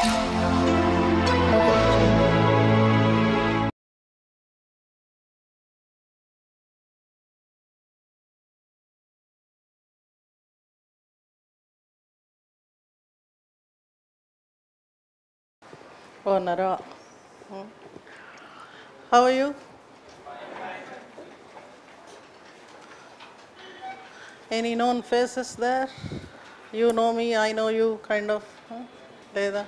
Oh, Nara. How are you? Any known faces there? You know me, I know you, kind of. huh?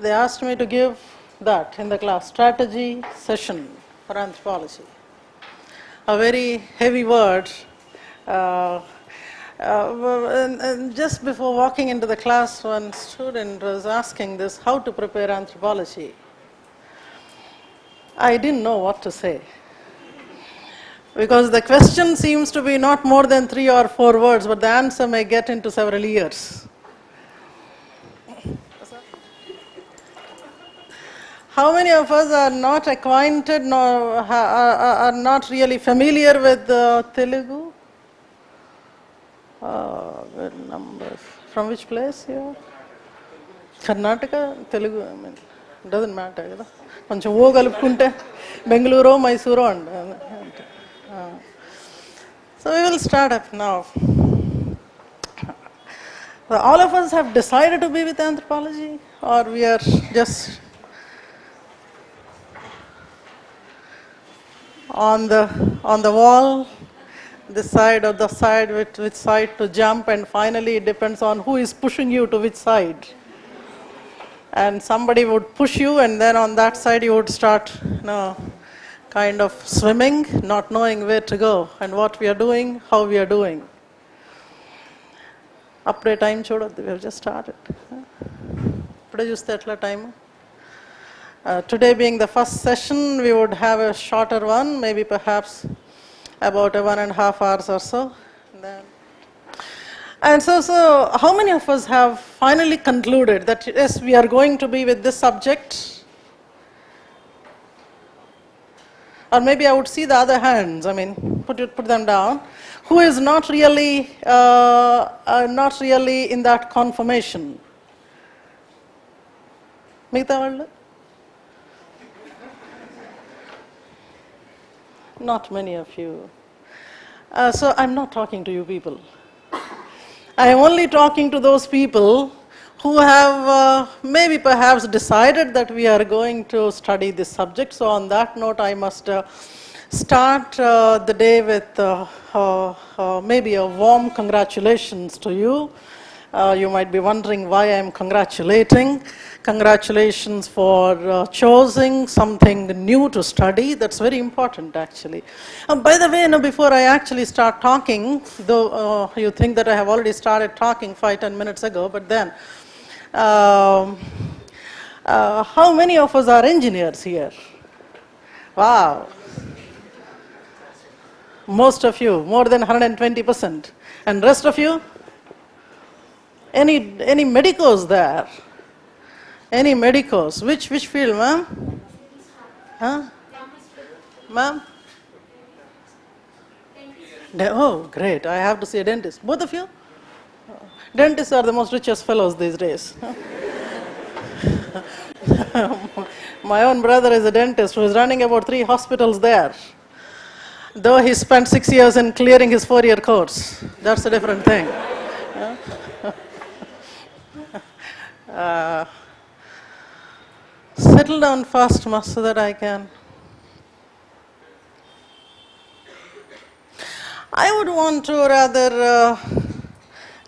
They asked me to give that in the class strategy session for anthropology. A very heavy word. Uh, uh, and, and just before walking into the class, one student was asking this how to prepare anthropology. I didn't know what to say. Because the question seems to be not more than three or four words, but the answer may get into several years. How many of us are not acquainted nor ha- are, are are not really familiar with uh, Telugu? Oh, good numbers. From which place you are? Karnataka Telugu I mean doesn't matter కదా కొంచెం ఓ కలుపుకుంటే Bengaluru Mysuru and so we will start up now all of us have decided to be with anthropology or we are on the on the wall this side or the side which, which side to jump and finally it depends on who is pushing you to which side and somebody would push you and then on that side you would start you know kind of swimming not knowing where to go and what we are doing how we are doing అప్పుడే time చూడొద్దు we have just started ఇప్పుడే చూస్తే ఎట్లా uh, today being the first session, we would have a shorter one, maybe perhaps about a one and a half hours or so. And so, so how many of us have finally concluded that yes, we are going to be with this subject? Or maybe I would see the other hands. I mean, put it, put them down. Who is not really uh, uh, not really in that confirmation? Megta Not many of you. Uh, so I'm not talking to you people. I am only talking to those people who have uh, maybe perhaps decided that we are going to study this subject. So, on that note, I must uh, start uh, the day with uh, uh, uh, maybe a warm congratulations to you. You might be wondering why I am congratulating. Congratulations for uh, choosing something new to study. That's very important, actually. Uh, by the way, you know, before I actually start talking, though uh, you think that I have already started talking five, ten minutes ago, but then, um, uh, how many of us are engineers here? Wow. Most of you, more than 120%. And rest of you? Any, any medicos there? Any medicos? Which, which field, ma'am? Huh? Ma'am? Oh, great. I have to see a dentist. Both of you? Dentists are the most richest fellows these days. My own brother is a dentist who is running about three hospitals there. Though he spent six years in clearing his four year course. That's a different thing. Uh, settle down fast, ma, so that I can. I would want to rather uh,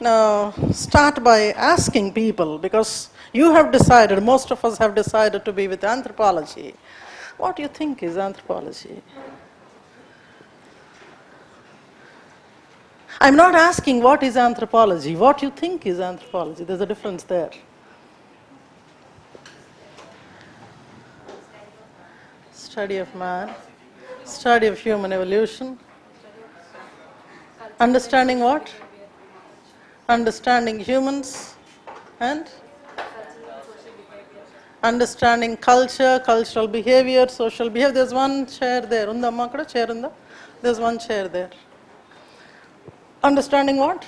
now start by asking people because you have decided, most of us have decided to be with anthropology. What do you think is anthropology? I'm not asking what is anthropology, what you think is anthropology. There's a difference there. Study of man, study of human evolution, understanding what? Understanding humans and understanding culture, cultural behavior, social behavior. There's one chair there. Undamma akkada chair unda? There's one chair there. Understanding what?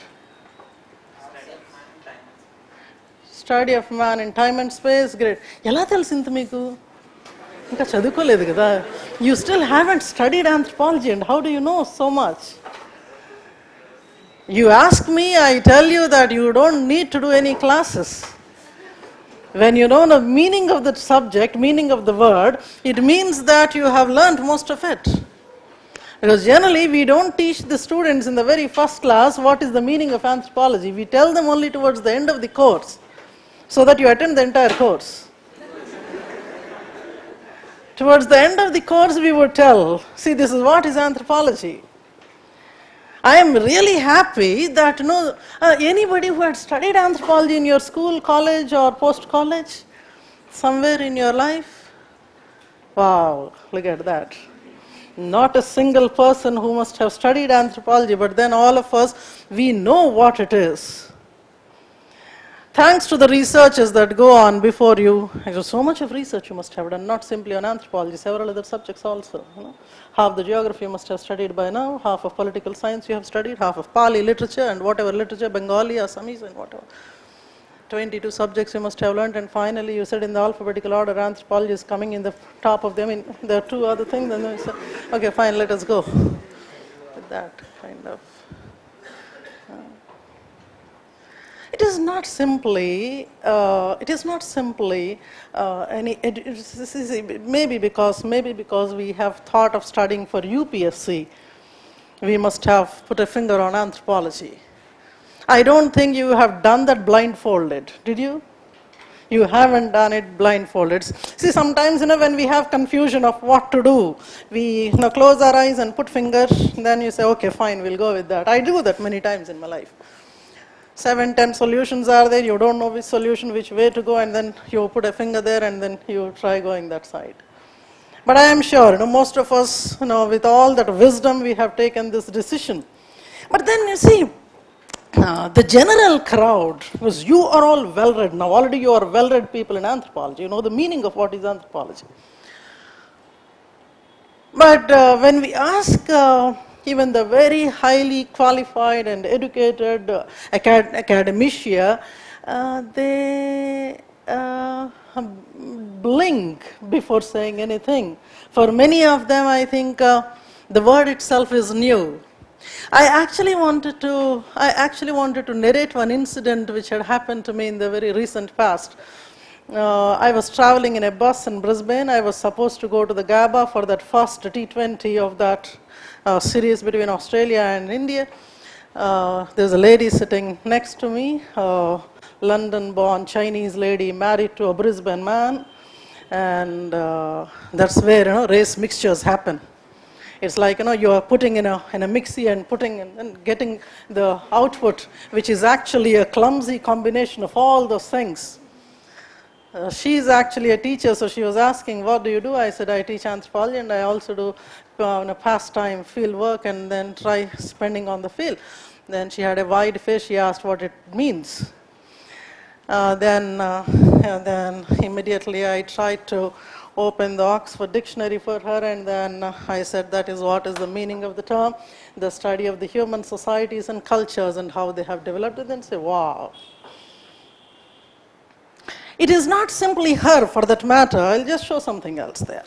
Study of man in time and space great ఎలా తెలిసింది మీకు ఇంకా చదువుకోలేదు కదా you still haven't studied anthropology and how do you know so much You ask me, I tell you that you don't need to do any classes. When you know the meaning of the subject, meaning of the word, it means that you have learnt most of it. Because generally, we don't teach the students in the very first class what is the meaning of anthropology. We tell them only towards the end of the course so that you attend the entire course. towards the end of the course, we would tell, see, this is what is anthropology. I am really happy that you know, uh, anybody who had studied anthropology in your school, college, or post college, somewhere in your life, wow, look at that. Not a single person who must have studied anthropology, but then all of us, we know what it is. Thanks to the researchers that go on before you, actually so much of research you must have done, not simply on anthropology, several other subjects also. You know. Half the geography you must have studied by now, half of political science you have studied, half of Pali literature and whatever literature, Bengali, Assamese and whatever. 22 subjects you must have learned and finally you said in the alphabetical order anthropology is coming in the top of them. I mean, there are two other things and then you said, okay fine, let us go with that kind of. It is not simply, uh, it is not simply uh, any, it, maybe because, maybe because we have thought of studying for UPSC, we must have put a finger on anthropology. I don't think you have done that blindfolded, did you? You haven't done it blindfolded. See, sometimes you know when we have confusion of what to do, we you know, close our eyes and put finger. Then you say, okay, fine, we'll go with that. I do that many times in my life. Seven, ten solutions are there. You don't know which solution, which way to go, and then you put a finger there, and then you try going that side. But I am sure, you know, most of us, you know, with all that wisdom, we have taken this decision. But then you see, uh, the general crowd, because you are all well read now, already you are well read people in anthropology, you know the meaning of what is anthropology. But uh, when we ask uh, even the very highly qualified and educated uh, acad- academia, uh, they uh, blink before saying anything. For many of them, I think the word itself is new. I actually wanted to I actually wanted to narrate one incident which had happened to me in the very recent past. Uh, I was traveling in a bus in Brisbane. I was supposed to go to the Gabba for that first T20 of that uh, series between Australia and India. Uh, there's a lady sitting next to me, a London-born Chinese lady married to a Brisbane man, and uh, that's where you know race mixtures happen. It's like you know you are putting in a in a mixie and putting in, and getting the output, which is actually a clumsy combination of all those things. Uh, she's actually a teacher, so she was asking, "What do you do?" I said, "I teach anthropology, and I also do uh, pastime field work, and then try spending on the field." Then she had a wide face. She asked what it means. Uh, then, uh, then immediately I tried to open the Oxford Dictionary for her, and then uh, I said that is what is the meaning of the term, the study of the human societies and cultures and how they have developed. And then say, wow. It is not simply her, for that matter. I'll just show something else there.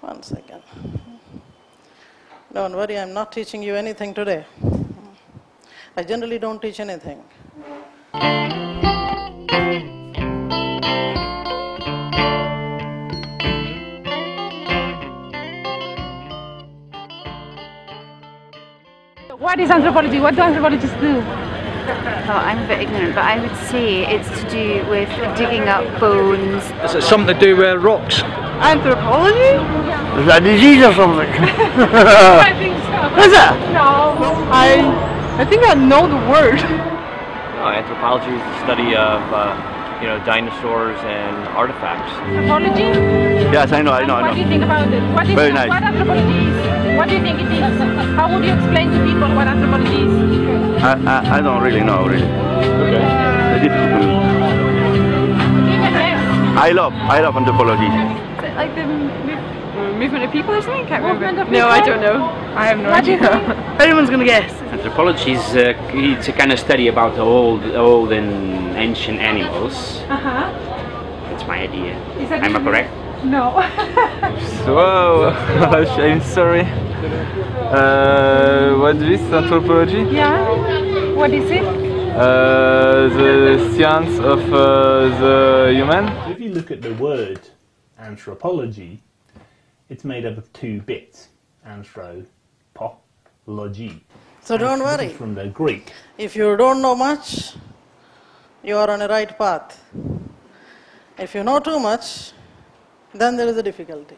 One second. Don't worry, I'm not teaching you anything today. I generally don't teach anything. What is anthropology? What do anthropologists do? Oh, I'm a bit ignorant, but I would say it's to do with digging up bones. Is it something to do with rocks? Anthropology? Is that a disease or something? I think so. Is it? No, I I think I know the word. Uh, anthropology is the study of, uh, you know, dinosaurs and artifacts. Anthropology? Yes, I know, I know, I know. What do you think about it? What is Very nice. what anthropology is? What do you think it is? How would you explain to people what anthropology is? I, I, I don't really know, really. It's difficult for me. Give a guess. I love, I love anthropology. Is it like the myth- movement of people or something? Can't Movement remember. of no, I don't know. I have no What idea. think? Everyone's gonna guess. Anthropology is uh, it's a kind of study about the old, old and ancient animals. Uh-huh. That's my idea. Is that Am I correct? No. Wow, I'm sorry. Uh, what is anthropology? yeah. What is it? Uh, the science of uh, the human. If you look at the word anthropology, it's made up of two bits anthropology. So don't worry. From the Greek. If you don't know much, you are on a right path. If you know too much, then there is a difficulty.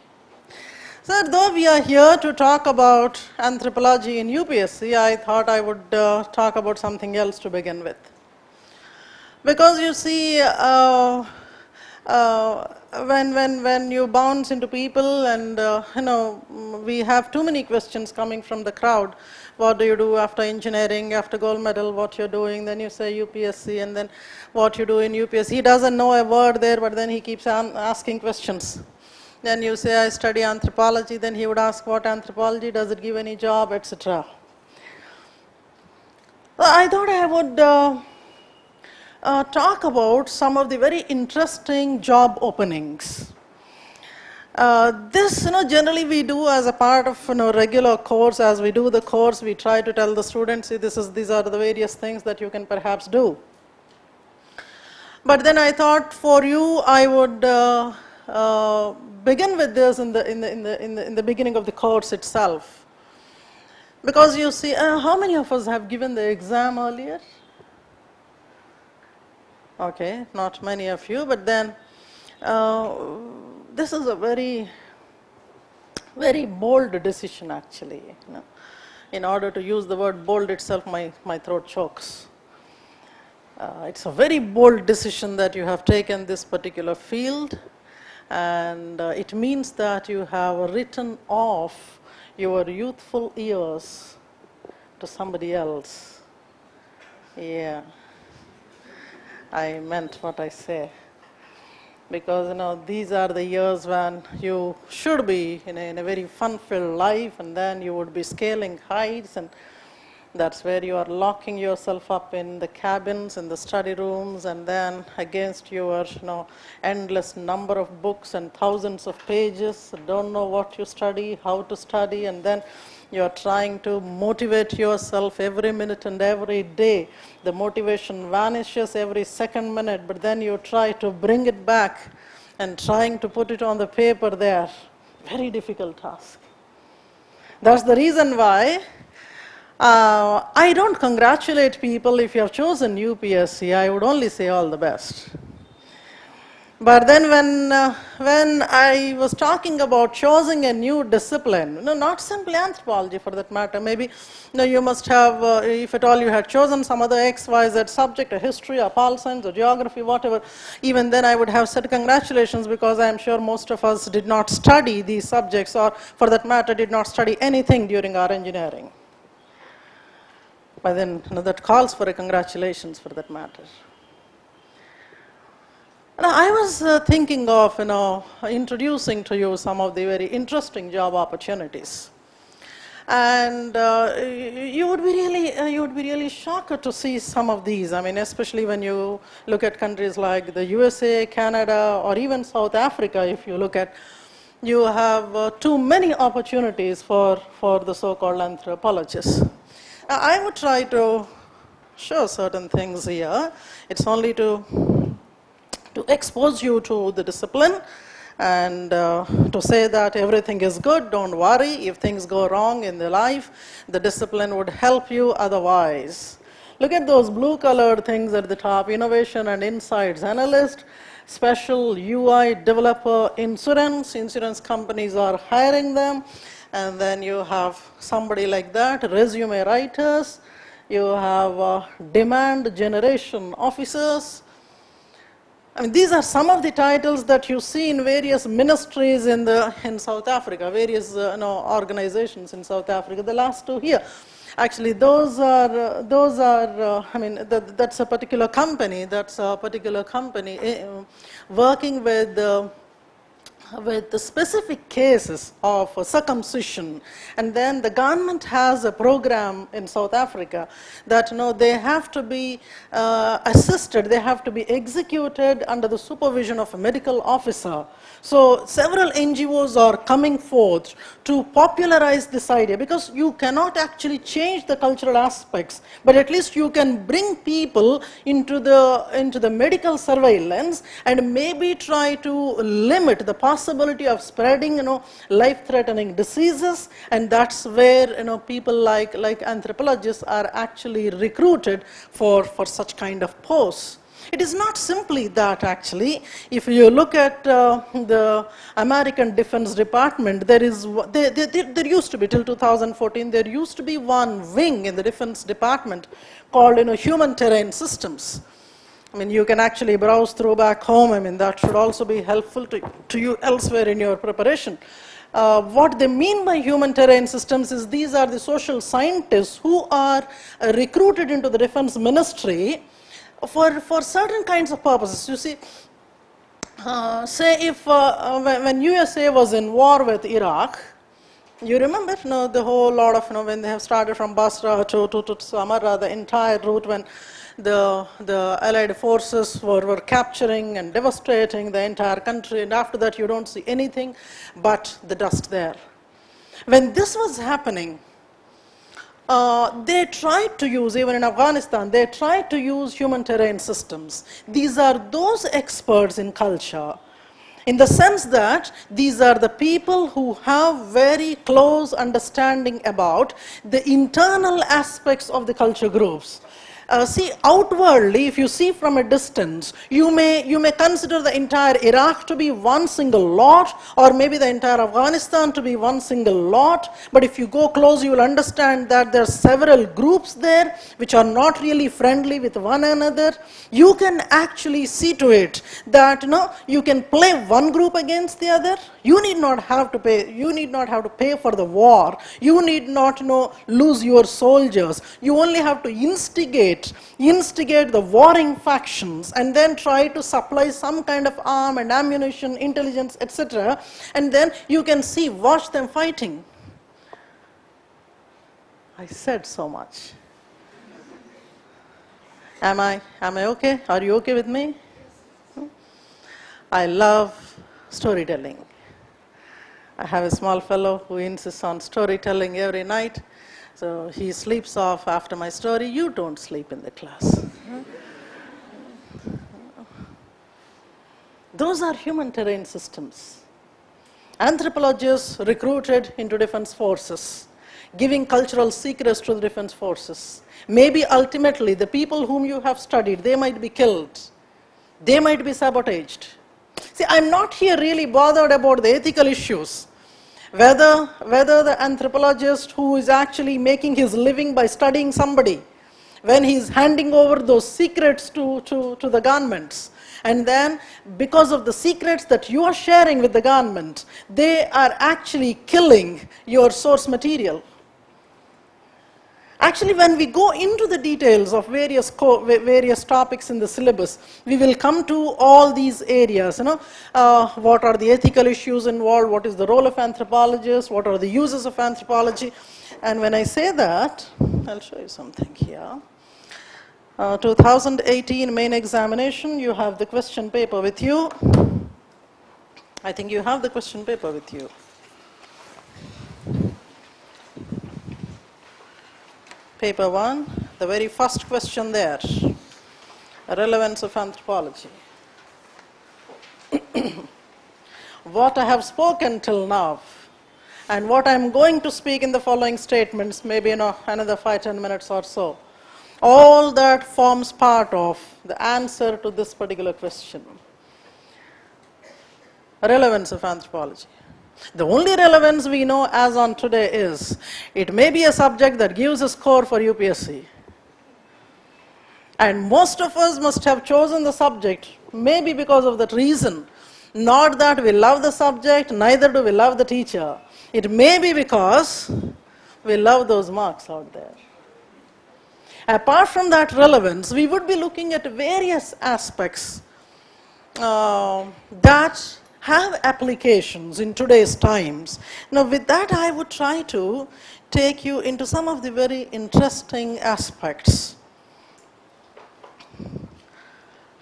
So, though we are here to talk about anthropology in UPSC, I thought I would uh, talk about something else to begin with. Because you see, uh, uh, when, when, when you bounce into people and, uh, you know, we have too many questions coming from the crowd. What do you do after engineering, after gold medal, what you're doing, then you say UPSC, and then what you do in UPSC. He doesn't know a word there, but then he keeps asking questions. Then you say, I study anthropology, then he would ask, what anthropology, does it give any job, etc. I thought I would uh, uh, talk about some of the very interesting job openings. Uh, this, you know, generally we do as a part of, you know, regular course. As we do the course, we try to tell the students, see, this is, these are the various things that you can perhaps do. But then I thought for you, I would uh, uh, begin with this in the, in, the, in, the, in, the, in the beginning of the course itself. Because you see, uh, how many of us have given the exam earlier? Okay, not many of you, but then uh, this is a very, very bold decision actually. You know. In order to use the word bold itself, my, my throat chokes. Uh, it's a very bold decision that you have taken this particular field, and uh, it means that you have written off your youthful years to somebody else. Yeah, I meant what I say. Because you know these are the years when you should be in a, in a very fun-filled life, and then you would be scaling heights and that's where you are locking yourself up in the cabins, in the study rooms, and then against your you know, endless number of books and thousands of pages, don't know what you study, how to study, and then you are trying to motivate yourself every minute and every day. The motivation vanishes every second minute, but then you try to bring it back and trying to put it on the paper there. Very difficult task. That's the reason why uh, I don't congratulate people if you have chosen UPSC. I would only say all the best. But then when, uh, when I was talking about choosing a new discipline, no, not simply anthropology for that matter, maybe no, you must have, uh, if at all you had chosen some other X, Y, Z subject, a history, or pol science, or geography, whatever, even then I would have said congratulations because I am sure most of us did not study these subjects, or for that matter, did not study anything during our engineering. But then you know, that calls for a congratulations for that matter. Now, I was uh, thinking of you know introducing to you some of the very interesting job opportunities, and uh, you would be really uh, you would be really shocked to see some of these. I mean, especially when you look at countries like the USA, Canada, or even South Africa. If you look at, you have uh, too many opportunities for for the so-called anthropologists. I would try to show certain things here. It's only to to expose you to the discipline and uh, to say that everything is good, don't worry. If things go wrong in the life, the discipline would help you otherwise. Look at those blue colored things at the top innovation and insights analyst, special UI developer insurance. Insurance companies are hiring them. And then you have somebody like that, resume writers. You have uh, demand generation officers. I mean, these are some of the titles that you see in various ministries in, the, in South Africa, various uh, you know, organizations in South Africa. The last two here. Actually, those are, uh, those are uh, I mean, that, that's a particular company, that's a particular company uh, working with uh, with the specific cases of circumcision. And then the government has a program in south africa that you know they have to be uh, assisted they have to be executed under the supervision of a medical officer. So several ngos are coming forth to popularize this idea because you cannot actually change the cultural aspects but at least you can bring people into the into the medical surveillance and maybe try to limit the possibility of spreading you know life threatening diseases and that's where you know people like like anthropologists are actually recruited for for such kind of posts it is not simply that actually. If you look at uh, the American Defense Department, there is there, there, there used to be till 2014 there used to be one wing in the Defense Department called you know human terrain systems. I mean, you can actually browse through back home. I mean, that should also be helpful to, to you elsewhere in your preparation. Uh, what they mean by human terrain systems is these are the social scientists who are uh, recruited into the defense ministry for, for certain kinds of purposes. You see, uh, say if uh, when, when USA was in war with Iraq, you remember you know, the whole lot of, you know, when they have started from Basra to, to, to Samarra, the entire route when the, the Allied forces were, were capturing and devastating the entire country, and after that you don't see anything but the dust there. When this was happening, uh, they tried to use, even in Afghanistan, they tried to use human terrain systems. These are those experts in culture in the sense that these are the people who have very close understanding about the internal aspects of the culture groups uh, see outwardly if you see from a distance you may you may consider the entire iraq to be one single lot or maybe the entire afghanistan to be one single lot. But if you go close you will understand that there are several groups there which are not really friendly with one another. You can actually see to it that you know you can play one group against the other you need not have to pay you need not have to pay for the war. You need not know lose your soldiers. You only have to instigate instigate the warring factions and then try to supply some kind of arm and ammunition intelligence etc and then you can see watch them fighting. I said so much. Am i am i okay? Are you okay with me? Hmm? I love storytelling I have a small fellow who insists on storytelling every night. So he sleeps off after my story. You don't sleep in the class. Those are human terrain systems. Anthropologists recruited into defense forces, giving cultural secrets to the defense forces. Maybe ultimately the people whom you have studied, they might be killed. They might be sabotaged. See, I'm not here really bothered about the ethical issues whether, whether the anthropologist who is actually making his living by studying somebody, when he's handing over those secrets to, to, to the governments, and then because of the secrets that you are sharing with the government, they are actually killing your source material. Actually, when we go into the details of various, various topics in the syllabus, we will come to all these areas. You know, uh, what are the ethical issues involved? What is the role of anthropologists? What are the uses of anthropology? And when I say that, I'll show you something here. Uh, 2018 main examination, you have the question paper with you. I think you have the question paper with you. Paper one, the very first question there, relevance of anthropology. what I have spoken till now and what I'm going to speak in the following statements, maybe in another five, ten minutes or so, all that forms part of the answer to this particular question. Relevance of anthropology. The only relevance we know as on today is it may be a subject that gives a score for UPSC. And most of us must have chosen the subject maybe because of that reason. Not that we love the subject, neither do we love the teacher. It may be because we love those marks out there. Apart from that relevance, we would be looking at various aspects uh, that have applications in today's times. Now, with that, I would try to take you into some of the very interesting aspects.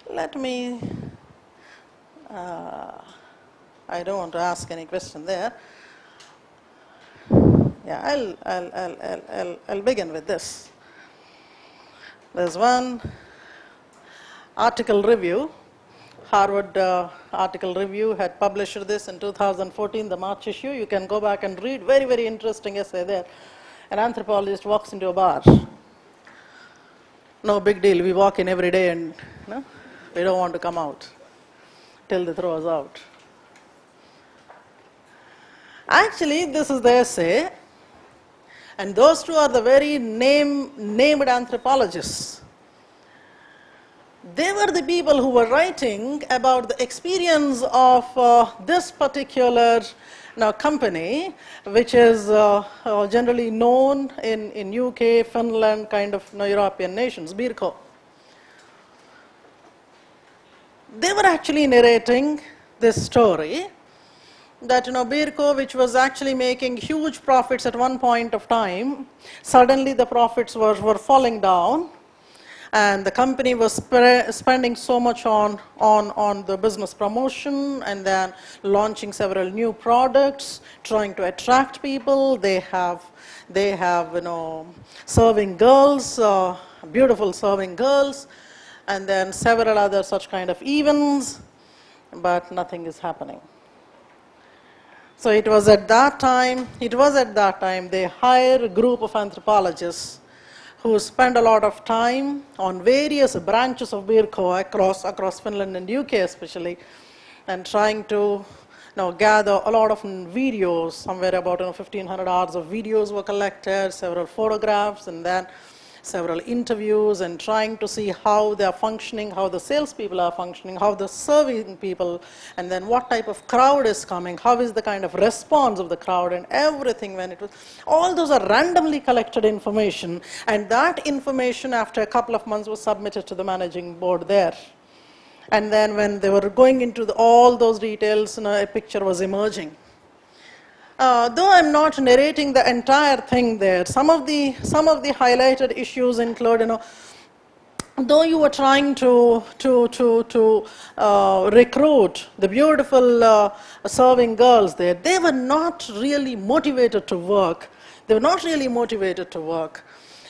Let me, uh, I don't want to ask any question there. Yeah, I'll, I'll, I'll, I'll, I'll, I'll begin with this. There's one article review. Harvard uh, article review had published this in 2014, the March issue. You can go back and read. Very, very interesting essay there. An anthropologist walks into a bar. No big deal. We walk in every day and know, we don't want to come out till they throw us out. Actually, this is the essay, and those two are the very name, named anthropologists. They were the people who were writing about the experience of uh, this particular now, company, which is uh, uh, generally known in, in UK, Finland, kind of you know, European nations, Birko. They were actually narrating this story that you know Birko, which was actually making huge profits at one point of time, suddenly the profits were, were falling down and the company was sp spending so much on, on, on the business promotion and then launching several new products, trying to attract people. They have, they have you know, serving girls, uh, beautiful serving girls, and then several other such kind of events, but nothing is happening. So it was at that time, it was at that time they hired a group of anthropologists who spend a lot of time on various branches of Birko across, across Finland and UK especially, and trying to you know, gather a lot of videos, somewhere about you know, 1500 hours of videos were collected, several photographs, and then several interviews and trying to see how they are functioning, how the salespeople are functioning, how the serving people, and then what type of crowd is coming, how is the kind of response of the crowd, and everything when it was. All those are randomly collected information, and that information after a couple of months was submitted to the managing board there. And then when they were going into the, all those details, you know, a picture was emerging. Uh, though I'm not narrating the entire thing there, some of the some of the highlighted issues include, you know, though you were trying to to to to uh, recruit the beautiful uh, serving girls there, they were not really motivated to work. They were not really motivated to work.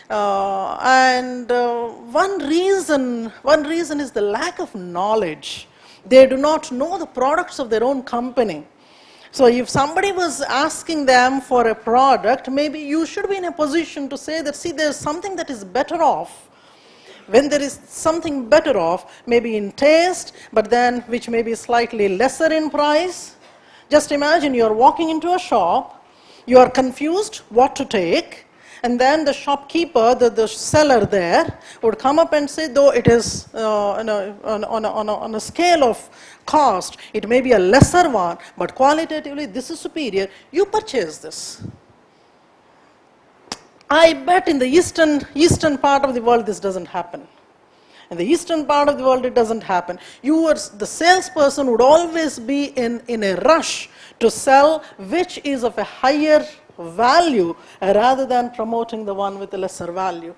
Uh, and uh, one reason one reason is the lack of knowledge. They do not know the products of their own company. So if somebody was asking them for a product, maybe you should be in a position to say that, see, there's something that is better off. When there is something better off, maybe in taste, but then which may be slightly lesser in price. Just imagine you're walking into a shop, you are confused what to take, and then the shopkeeper, the, the seller there, would come up and say, though it is uh, on, a, on, a, on, a, on a scale of cost, it may be a lesser one, but qualitatively this is superior, you purchase this. I bet in the eastern, eastern part of the world this doesn't happen. In the eastern part of the world it doesn't happen. You are, the salesperson would always be in, in a rush to sell which is of a higher value rather than promoting the one with a lesser value.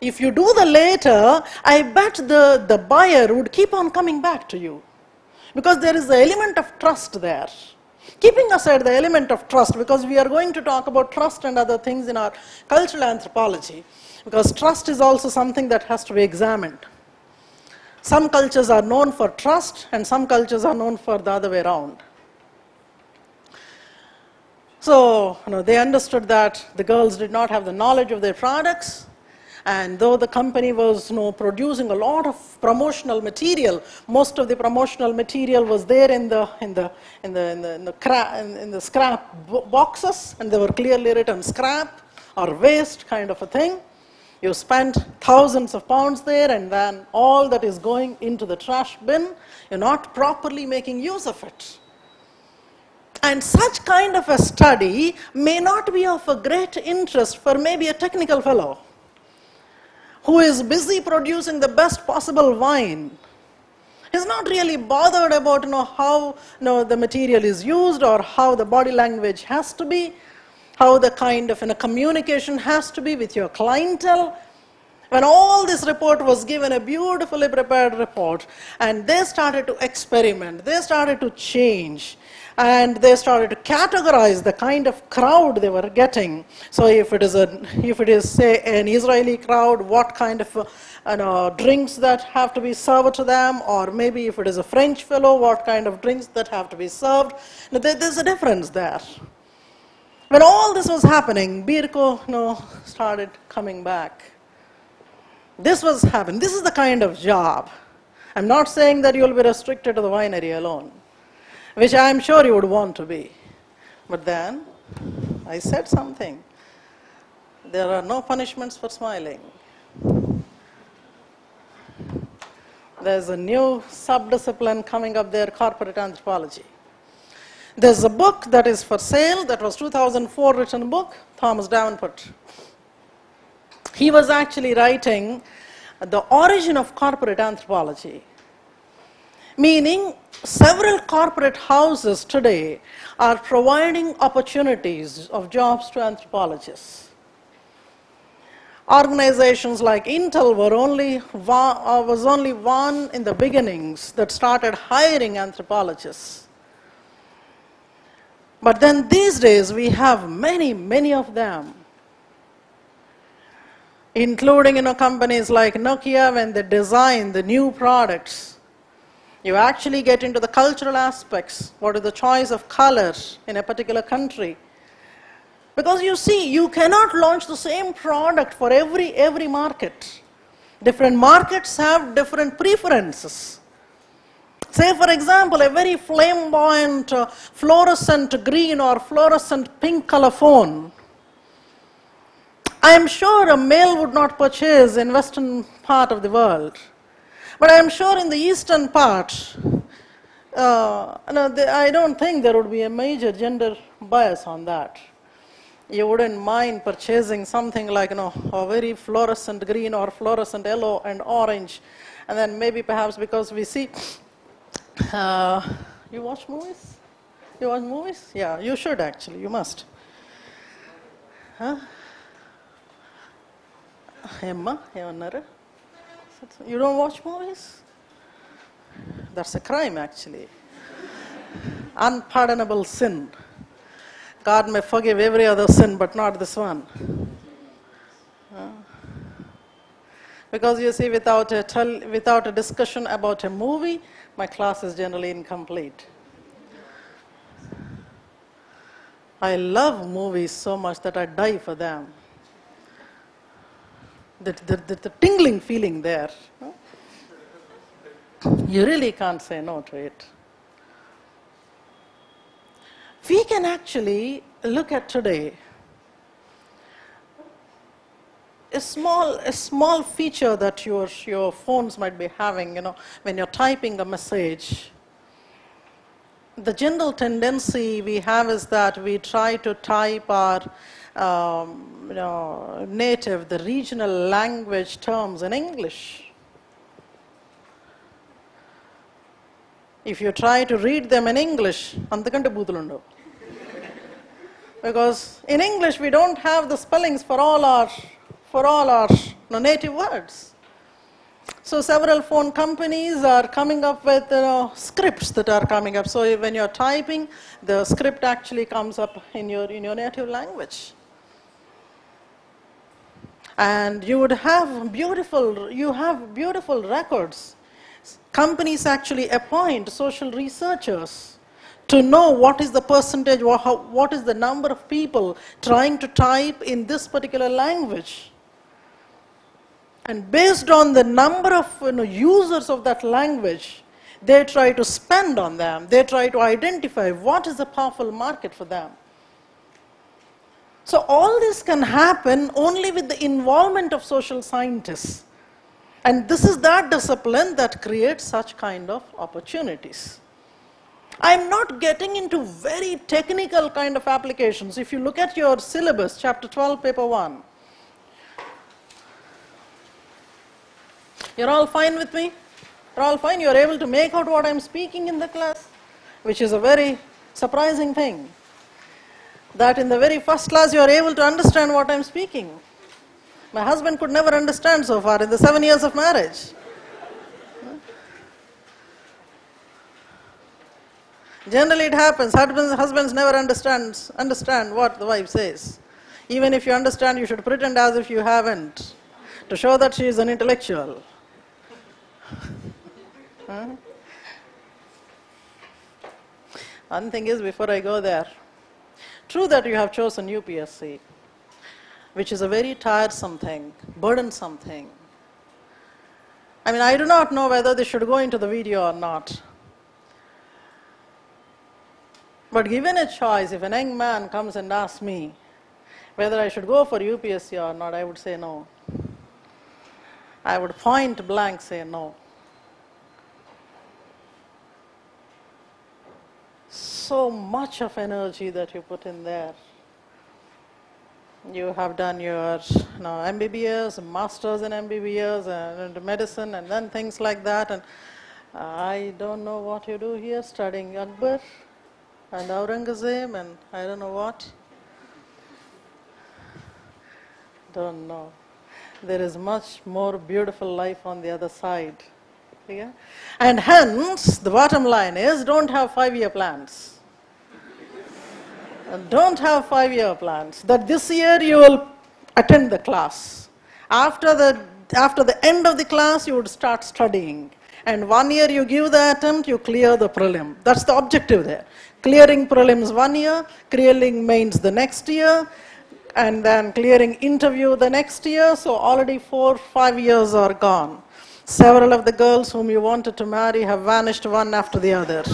If you do the later, I bet the, the buyer would keep on coming back to you because there is the element of trust there. Keeping aside the element of trust, because we are going to talk about trust and other things in our cultural anthropology, because trust is also something that has to be examined. Some cultures are known for trust, and some cultures are known for the other way around. So, you know, they understood that the girls did not have the knowledge of their products, and though the company was you know, producing a lot of promotional material, most of the promotional material was there in the, in the, in the, in the, in the, scrap boxes, and they were clearly written scrap or waste kind of a thing. You spent thousands of pounds there, and then all that is going into the trash bin, you're not properly making use of it. And such kind of a study may not be of a great interest for maybe a technical fellow who is busy producing the best possible wine He's not really bothered about you know, how you know, the material is used or how the body language has to be, how the kind of you know, communication has to be with your clientele. When all this report was given, a beautifully prepared report, and they started to experiment, they started to change, and they started to categorize the kind of crowd they were getting. So if it is, a, if it is say, an Israeli crowd, what kind of uh, you know, drinks that have to be served to them, or maybe if it is a French fellow, what kind of drinks that have to be served. Now, there- there's a difference there. When all this was happening, Birko you know, started coming back. This was happening. This is the kind of job. I'm not saying that you'll be restricted to the winery alone, which I'm sure you would want to be. But then I said something. There are no punishments for smiling. There's a new subdiscipline coming up there, corporate anthropology. There's a book that is for sale, that was 2004 written book, Thomas Davenport. He was actually writing the origin of corporate anthropology, meaning several corporate houses today are providing opportunities of jobs to anthropologists. Organizations like Intel were only uh, was only one in the beginnings that started hiring anthropologists. But then these days we have many, many of them including you know, companies like Nokia when they design the new products. You actually get into the cultural aspects. What is the choice of color in a particular country? Because you see, you cannot launch the same product for every, every market. Different markets have different preferences. Say, for example, a very flamboyant uh, fluorescent green or fluorescent pink color phone I am sure a male would not purchase in western part of the world. But I am sure in the eastern part, uh, no, the, I don't think there would be a major gender bias on that. You wouldn't mind purchasing something like you know, a very fluorescent green or fluorescent yellow and orange. And then maybe perhaps because we see, uh, you watch movies? You watch movies? Yeah, you should actually, you must. Huh? ఏమ్మా ఏమన్నారు you don't watch movies? That's a crime, actually. Unpardonable sin. God may forgive every other sin, but not this one. Because you see, without a, without a discussion about a movie, my class is generally incomplete. I love movies so much that I die for them the, the, the, the tingling feeling there. You really can't say no to it. We can actually look at today a small, a small feature that your, your phones might be having, you know, when you're typing a message. The general tendency we have is that we try to type our um, you know, native, the regional language terms in English. If you try to read them in English. Because in English we don't have the spellings for all our, for all our you know, native words. So several phone companies are coming up with you know, scripts that are coming up. So when you're typing, the script actually comes up in your, in your native language. And you would have beautiful, you have beautiful records. Companies actually appoint social researchers to know what is the percentage, what is the number of people trying to type in this particular language. And based on the number of you know, users of that language, they try to spend on them. They try to identify what is a powerful market for them. So all this can happen only with the involvement of social scientists. And this is that discipline that creates such kind of opportunities. I'm not getting into very technical kind of applications. If you look at your syllabus, chapter 12, paper 1, you're all fine with me? You're all fine. You're able to make out what I'm speaking in the class, which is a very surprising thing. That in the very first class you are able to understand what I'm speaking. My husband could never understand so far in the seven years of marriage. Generally, it happens. Husbands, husbands never understands, understand what the wife says. Even if you understand, you should pretend as if you haven't to show that she is an intellectual. Huh? One thing is, before I go there, true that you have chosen UPSC, which is a very tiresome thing, burdensome thing. I mean, I do not know whether this should go into the video or not. But given a choice, if an young man comes and asks me whether I should go for UPSC or not, I would say no. I would point blank say no. So much of energy that you put in there. You have done your you know, MBBS, masters in MBBS, and, medicine, and then things like that. And I don't know what you do here, studying Akbar and Aurangzeb, and I don't know what. Don't know. There is much more beautiful life on the other side. Yeah? And hence, the bottom line is don't have five year plans. Don't have five year plans. That this year you will attend the class. After the, after the end of the class, you would start studying. And one year you give the attempt, you clear the prelim. That's the objective there. Clearing prelims one year, clearing mains the next year, and then clearing interview the next year. So already four, five years are gone. Several of the girls whom you wanted to marry have vanished one after the other.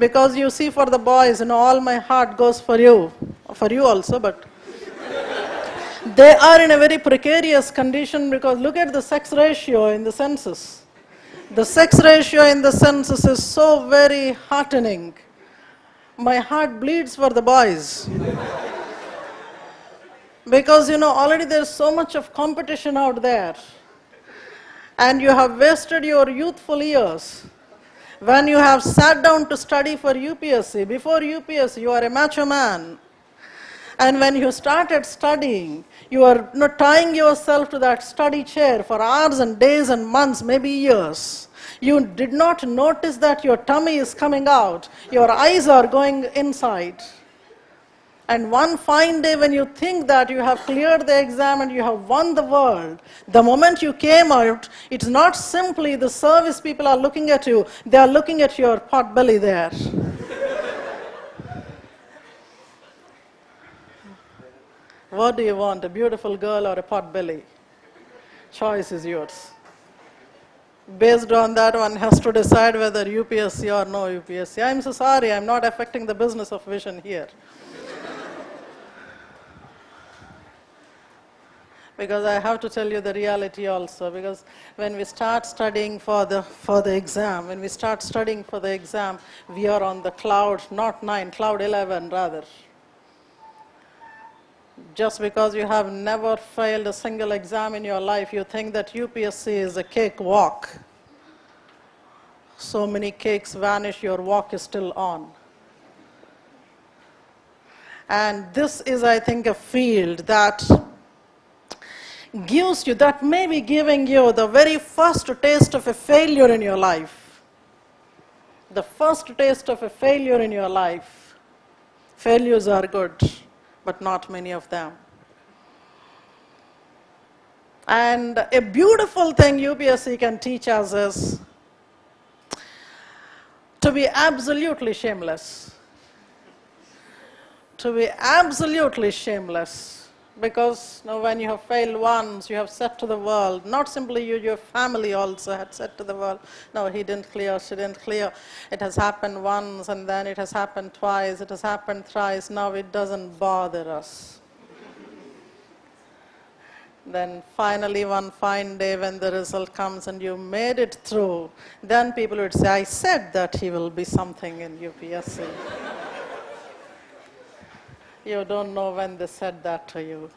Because you see, for the boys, you know, all my heart goes for you, for you also, but they are in a very precarious condition because look at the sex ratio in the census. The sex ratio in the census is so very heartening. My heart bleeds for the boys. because you know, already there's so much of competition out there. And you have wasted your youthful years. When you have sat down to study for UPSC, before UPSC, you are a macho man. And when you started studying, you are not tying yourself to that study chair for hours and days and months, maybe years. You did not notice that your tummy is coming out, your eyes are going inside. And one fine day, when you think that you have cleared the exam and you have won the world, the moment you came out, it's not simply the service people are looking at you, they are looking at your pot belly there. what do you want, a beautiful girl or a pot belly? Choice is yours. Based on that, one has to decide whether UPSC or no UPSC. I'm so sorry, I'm not affecting the business of vision here. Because I have to tell you the reality also. Because when we start studying for the, for the exam, when we start studying for the exam, we are on the cloud, not 9, cloud 11 rather. Just because you have never failed a single exam in your life, you think that UPSC is a cakewalk. So many cakes vanish, your walk is still on. And this is, I think, a field that gives you, that may be giving you the very first taste of a failure in your life. The first taste of a failure in your life. Failures are good, but not many of them. And a beautiful thing UPSC can teach us is to be absolutely shameless. To be absolutely shameless because you know, when you have failed once, you have said to the world, not simply you, your family also had said to the world, no, he didn't clear, she didn't clear. It has happened once, and then it has happened twice, it has happened thrice, now it doesn't bother us. then finally, one fine day, when the result comes and you made it through, then people would say, I said that he will be something in UPSC. You don't know when they said that to you.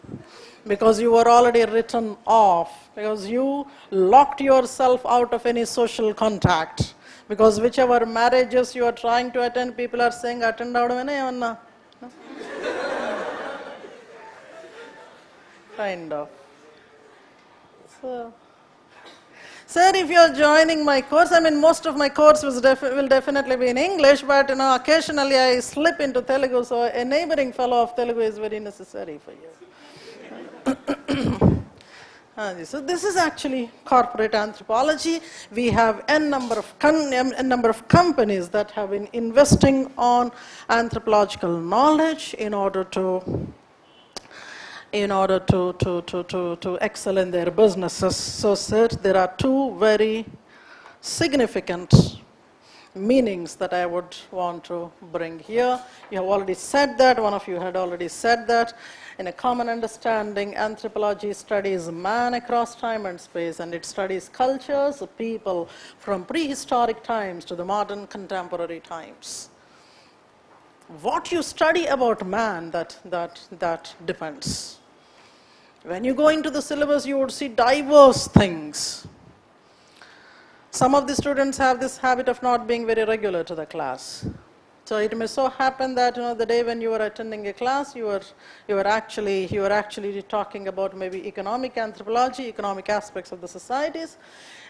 Because you were already written off, because you locked yourself out of any social contact. Because whichever marriages you are trying to attend, people are saying, attend avadamena emanna. Kind of. So, Sir, if you are joining my course, I mean, most of my course def- will definitely be in English, but you know, occasionally I slip into Telugu, so a neighboring fellow of Telugu is very necessary for you. So this is actually corporate anthropology. We have n number of n number of companies that have been investing on anthropological knowledge in order to in order to, to, to, to, to excel in their businesses. So, sir, there are two very significant meanings that I would want to bring here. You have already said that, one of you had already said that. In a common understanding, anthropology studies man across time and space, and it studies cultures, of people from prehistoric times to the modern contemporary times. What you study about man, that, that, that depends. When you go into the syllabus, you would see diverse things. Some of the students have this habit of not being very regular to the class. So it may so happen that you know the day when you were attending a class, you were you were actually you were actually talking about maybe economic anthropology, economic aspects of the societies,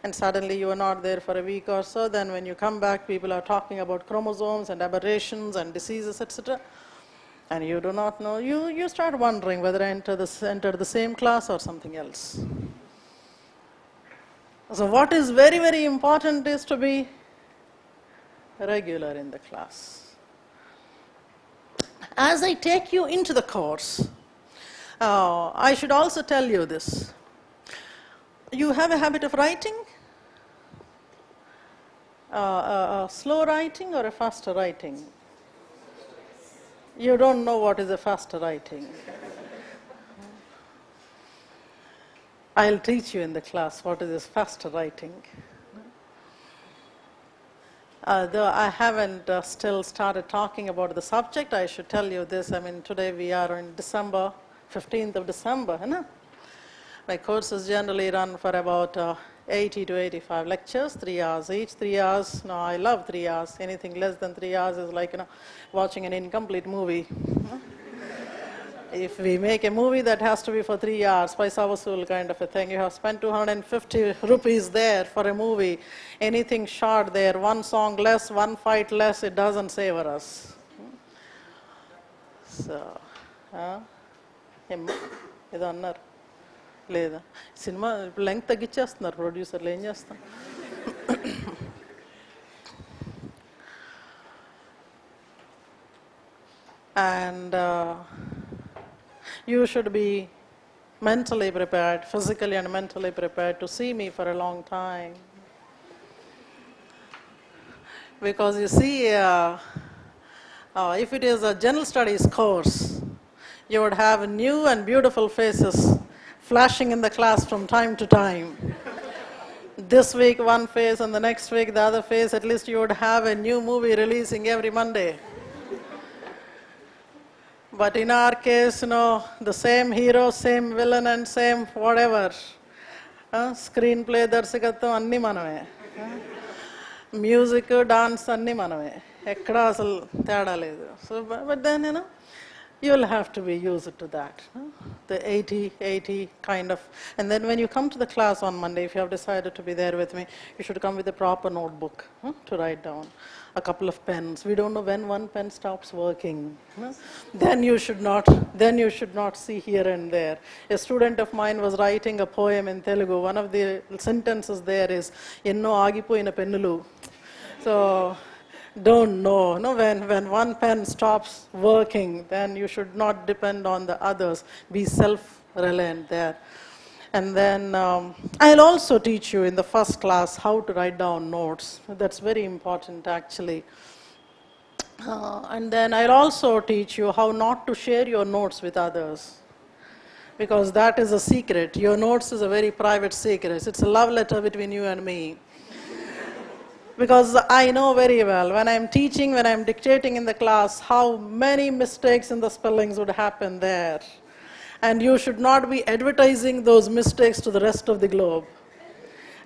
and suddenly you are not there for a week or so. Then when you come back, people are talking about chromosomes and aberrations and diseases, etc. And you do not know. You you start wondering whether I enter this enter the same class or something else. So what is very very important is to be regular in the class. As I take you into the course, uh, I should also tell you this. You have a habit of writing? Uh, slow writing or a faster writing? You don't know what is a faster writing. I'll teach you in the class what is this faster writing. Uh, though I haven't uh, still started talking about the subject, I should tell you this. I mean, today we are in December, 15th of December. Know? My courses generally run for about uh, 80 to 85 lectures, three hours each. Three hours, no, I love three hours. Anything less than three hours is like you know, watching an incomplete movie. if we make a movie that has to be for three hours, paisa vasool kind of a thing, you have spent 250 rupees there for a movie. Anything short there, one song less, one fight less, it doesn't savor us. So, huh? ఏమ్మా? ఏదో అన్నారు లేదా cinema ఇప్పుడు length తగ్గించేస్తున్నారు ప్రొడ్యూసర్లు ఏం చేస్తాం and uh, you should be mentally prepared, physically and mentally prepared to see me for a long time. Because you see, uh, uh, if it is a general studies course, you would have new and beautiful faces flashing in the class from time to time. this week, one face, and the next week, the other face. At least you would have a new movie releasing every Monday. But in our case, you know, the same hero, same villain, and same whatever. Screenplay దర్శకత్వం అన్నీ మనమే music dance అన్నీ మనమే ఎక్కడ అసలు తేడా లేదు so but then నేను you will have to be used to that. huh? The 80, 80 kind of. And then when you come to the class on Monday, if you have decided to be there with me, you should come with a proper notebook huh, to write down. A couple of pens. We don't know when one pen stops working. huh? Then you should not. Then you should not see here and there. A student of mine was writing a poem in Telugu. One of the sentences there is, "Enno agipoyina pennulu." So don't know. No, when, when one pen stops working, then you should not depend on the others. Be self reliant there. And then um, I'll also teach you in the first class how to write down notes. That's very important actually. Uh, and then I'll also teach you how not to share your notes with others. Because that is a secret. Your notes is a very private secret. It's a love letter between you and me because I know very well when I'm teaching, when I'm dictating in the class, how many mistakes in the spellings would happen there. And you should not be advertising those mistakes to the rest of the globe.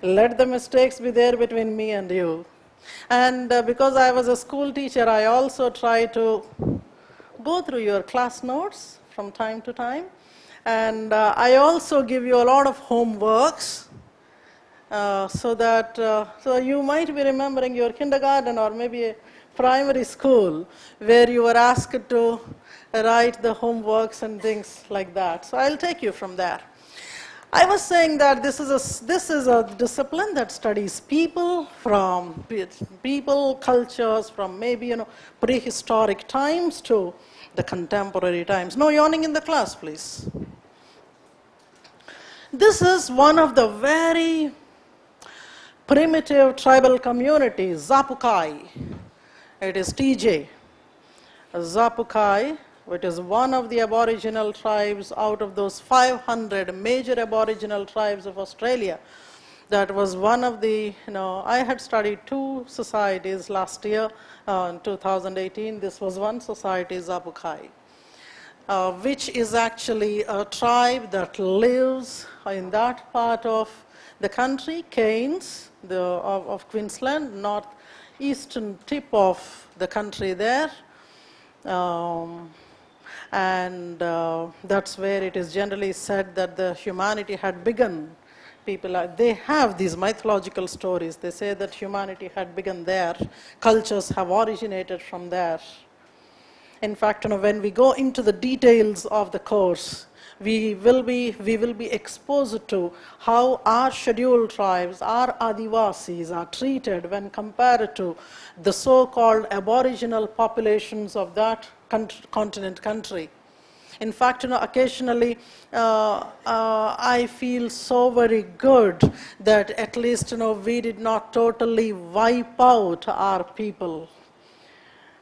Let the mistakes be there between me and you. And uh, because I was a school teacher, I also try to go through your class notes from time to time. And uh, I also give you a lot of homeworks uh, so that uh, so you might be remembering your kindergarten or maybe a primary school where you were asked to write the homeworks and things like that. So I'll take you from there. I was saying that this is a, this is a discipline that studies people from people, cultures, from maybe you know prehistoric times to the contemporary times. No yawning in the class, please. This is one of the very primitive tribal community, Tjapukai. It is TJ. Tjapukai, which is one of the aboriginal tribes out of those 500 major aboriginal tribes of Australia. That was one of the, you know, I had studied two societies last year, uh, in 2018. This was one society, Tjapukai. Uh, which is actually a tribe that lives in that part of the country, Cairns, the, of, of Queensland, northeastern tip of the country there. Um, and uh, that's where it is generally said that the humanity had begun. People are, they have these mythological stories. They say that humanity had begun there. Cultures have originated from there. In fact, you know, when we go into the details of the course, we will be, we will be exposed to how our scheduled tribes, our Adivasis are treated when compared to the so-called aboriginal populations of that continent country. In fact, you know, occasionally uh, uh, I feel so very good that at least, you know, we did not totally wipe out our people.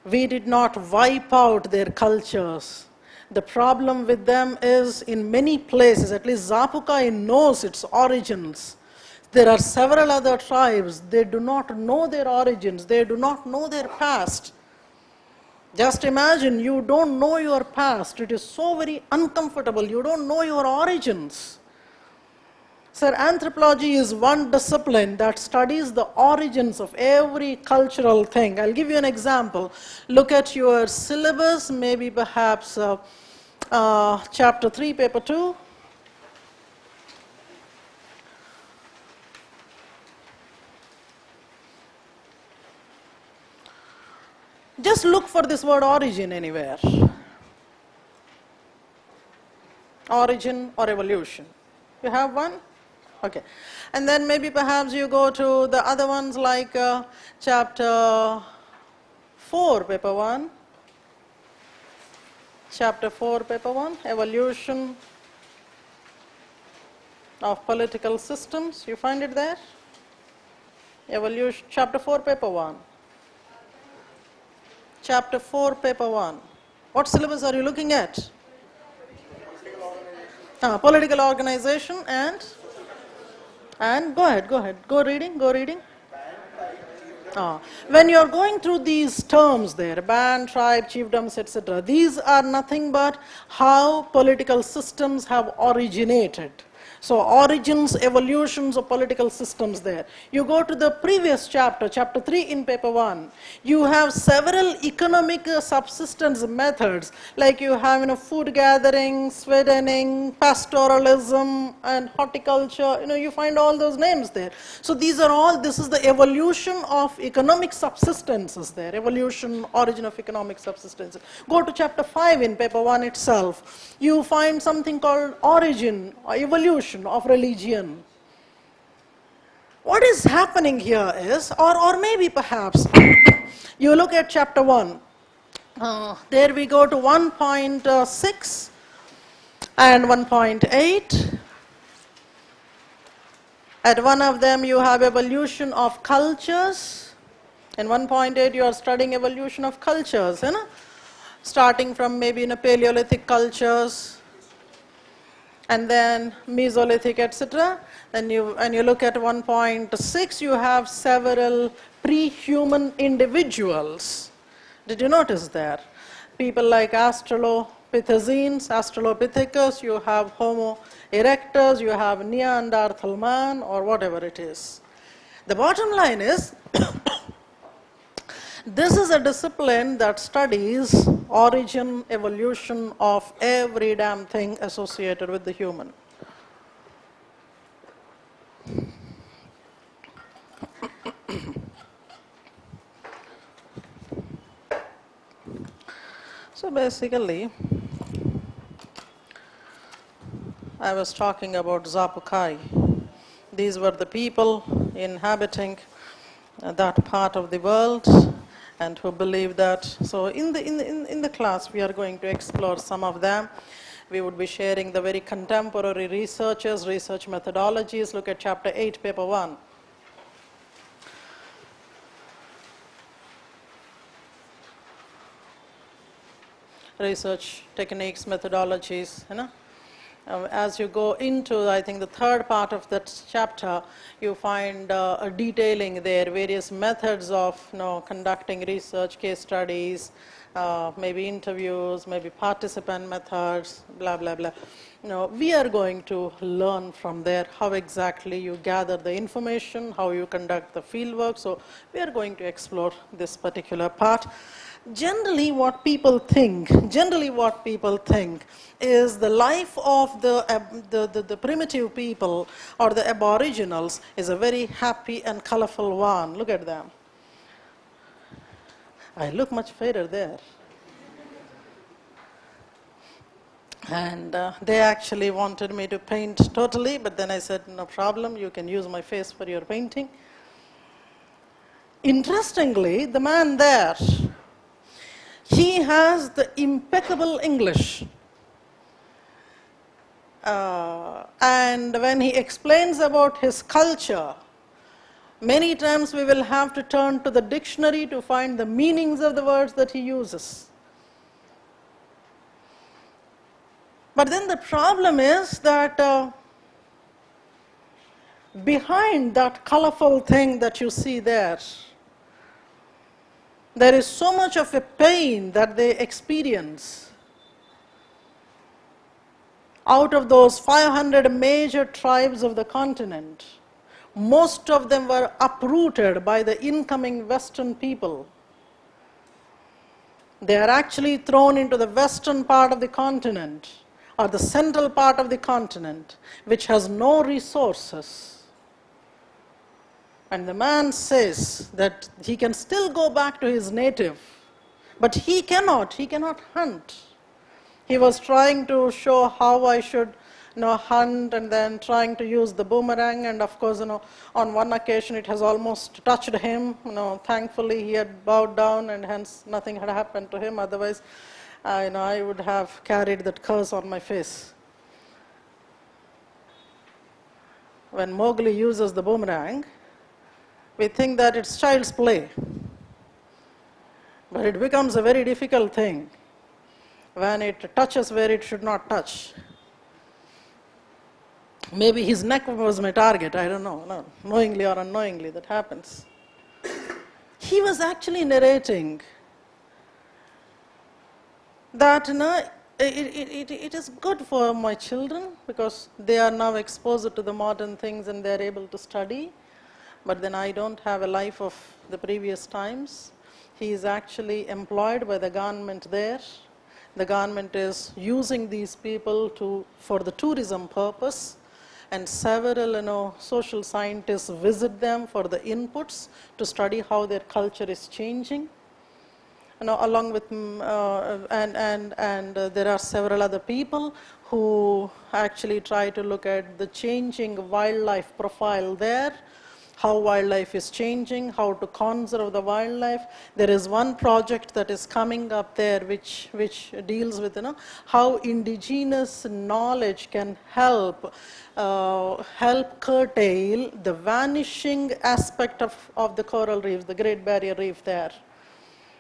We did not wipe out their cultures the problem with them is in many places, at least Tjapukai knows its origins. There are several other tribes, they do not know their origins, they do not know their past. Just imagine you don't know your past, it is so very uncomfortable, you don't know your origins. Sir, anthropology is one discipline that studies the origins of every cultural thing. I'll give you an example. Look at your syllabus, maybe perhaps uh, uh, chapter 3, paper 2. Just look for this word origin anywhere. Origin or evolution. You have one? Okay. And then maybe perhaps you go to the other ones like uh, chapter 4, paper 1. Chapter 4, paper 1, Evolution of Political Systems. You find it there? Evolution, chapter 4, paper 1. Chapter 4, paper 1. What syllabus are you looking at? Ah, political organization and and go ahead, go ahead, go reading, go reading. Ah, when you are going through these terms there, band, tribe, chiefdoms, etc., these are nothing but how political systems have originated. So origins, evolutions of political systems there. You go to the previous chapter, chapter 3 in paper 1. You have several economic subsistence methods like you have you know, food gathering, swiddening, pastoralism and horticulture. You know, you find all those names there. So these are all, this is the evolution of economic subsistences there. Evolution, origin of economic subsistence. Go to chapter 5 in paper 1 itself. You find something called origin or evolution of religion. What is happening here is, or, or maybe perhaps, you look at chapter 1. Uh, there we go to 1.6 and 1.8. At one of them you have evolution of cultures. In 1.8 you are studying evolution of cultures, you know? starting from maybe in a Paleolithic cultures, and then Mesolithic, etc. and you, and you look at 1.6, you have several pre-human individuals. Did you notice that? People like Australopithecines, Australopithecus, you have Homo erectus, you have Neanderthal man, or whatever it is. The bottom line is, this is a discipline that studies origin, evolution of every damn thing associated with the human. So basically, I was talking about Tjapukai. These were the people inhabiting that part of the world and who believe that. So in the, in, in, in the class, we are going to explore some of them. We would be sharing the very contemporary researchers, research methodologies. Look at chapter 8, paper 1. research techniques, methodologies, you know. Um, as you go into, I think, the third part of that chapter, you find uh, a detailing there, various methods of, you know, conducting research, case studies, uh, maybe interviews, maybe participant methods, blah, blah, blah. Know, we are going to learn from there how exactly you gather the information, how you conduct the fieldwork. So we are going to explore this particular part generally what people think, generally what people think is the life of the, the, the, the, primitive people or the aboriginals is a very happy and colorful one. Look at them. I look much fairer there. And uh, they actually wanted me to paint totally, but then I said, no problem, you can use my face for your painting. Interestingly, the man there, he has the impeccable English. Uh, and when he explains about his culture, many times we will have to turn to the dictionary to find the meanings of the words that he uses. But then the problem is that uh, behind that colorful thing that you see there, there is so much of a pain that they experience. Out of those 500 major tribes of the continent, most of them were uprooted by the incoming Western people. They are actually thrown into the western part of the continent or the central part of the continent, which has no resources and the man says that he can still go back to his native, but he cannot, he cannot hunt. He was trying to show how I should you know, hunt and then trying to use the boomerang and of course, you know, on one occasion it has almost touched him. You know, thankfully he had bowed down and hence nothing had happened to him. Otherwise, uh, you know, I would have carried that curse on my face. When Mowgli uses the boomerang, we think that it's child's play. But it becomes a very difficult thing when it touches where it should not touch. Maybe his neck was my target, I don't know, no, knowingly or unknowingly, that happens. He was actually narrating that no, it, it, it, it is good for my children because they are now exposed to the modern things and they are able to study but then I don't have a life of the previous times. He is actually employed by the government there. The government is using these people to, for the tourism purpose and several you know, social scientists visit them for the inputs to study how their culture is changing. You know, along with, mm, uh, and, and, and uh, there are several other people who actually try to look at the changing wildlife profile there how wildlife is changing, how to conserve the wildlife. There is one project that is coming up there which, which deals with you know, how indigenous knowledge can help, uh, help curtail the vanishing aspect of, of the coral reefs, the Great Barrier Reef there.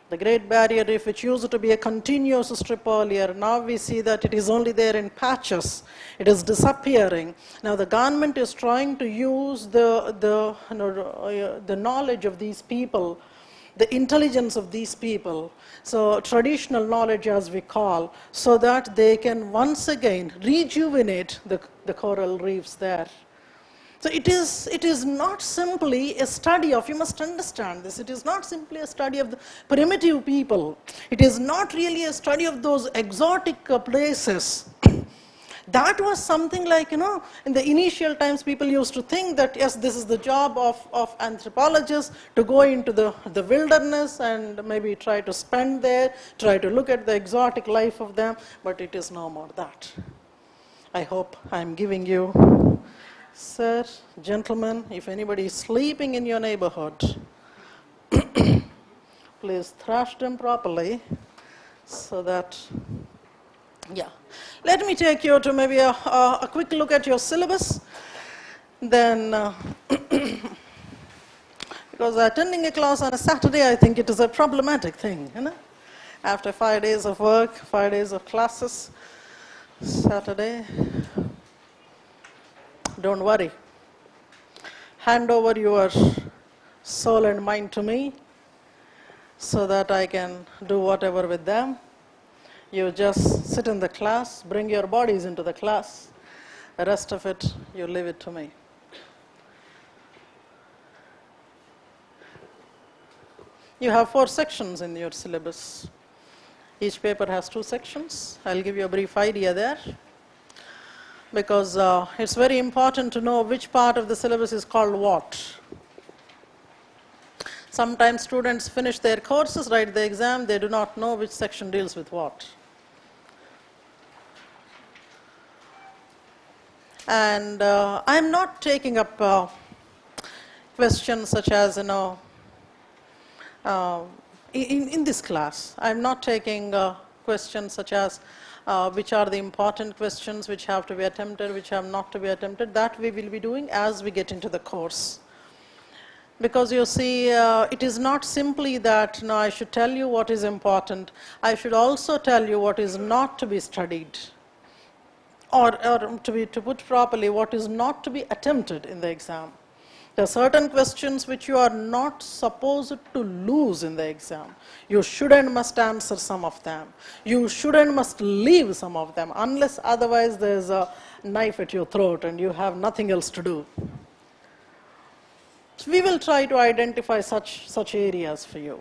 The Great Barrier Reef, which used to be a continuous strip earlier, now we see that it is only there in patches. It is disappearing. Now the government is trying to use the, the, you know, the knowledge of these people, the intelligence of these people, so traditional knowledge as we call, so that they can once again rejuvenate the, the coral reefs there. So it is, it is not simply a study of, you must understand this, it is not simply a study of the primitive people. It is not really a study of those exotic uh, places. that was something like, you know, in the initial times people used to think that, yes, this is the job of, of anthropologists to go into the, the wilderness and maybe try to spend there, try to look at the exotic life of them, but it is no more that. I hope I'm giving you Sir, gentlemen, if anybody is sleeping in your neighborhood, please thrash them properly so that, yeah. Let me take you to maybe a, a, a quick look at your syllabus. Then, uh, because attending a class on a Saturday, I think it is a problematic thing, you know. After five days of work, five days of classes, Saturday, don't worry. Hand over your soul and mind to me so that I can do whatever with them. You just sit in the class, bring your bodies into the class. The rest of it, you leave it to me. You have four sections in your syllabus. Each paper has two sections. I'll give you a brief idea there because uh, it's very important to know which part of the syllabus is called what. Sometimes students finish their courses, write the exam, they do not know which section deals with what. And uh, I'm not taking up uh, questions such as, you know, uh, in, in this class, I'm not taking uh, questions such as uh, which are the important questions which have to be attempted, which have not to be attempted. That we will be doing as we get into the course. Because you see, uh, it is not simply that, no, I should tell you what is important. I should also tell you what is not to be studied. Or, or to, be, to put properly, what is not to be attempted in the exam. There are certain questions which you are not supposed to lose in the exam. You should and must answer some of them. You should and must leave some of them, unless otherwise there is a knife at your throat and you have nothing else to do. So we will try to identify such, such areas for you.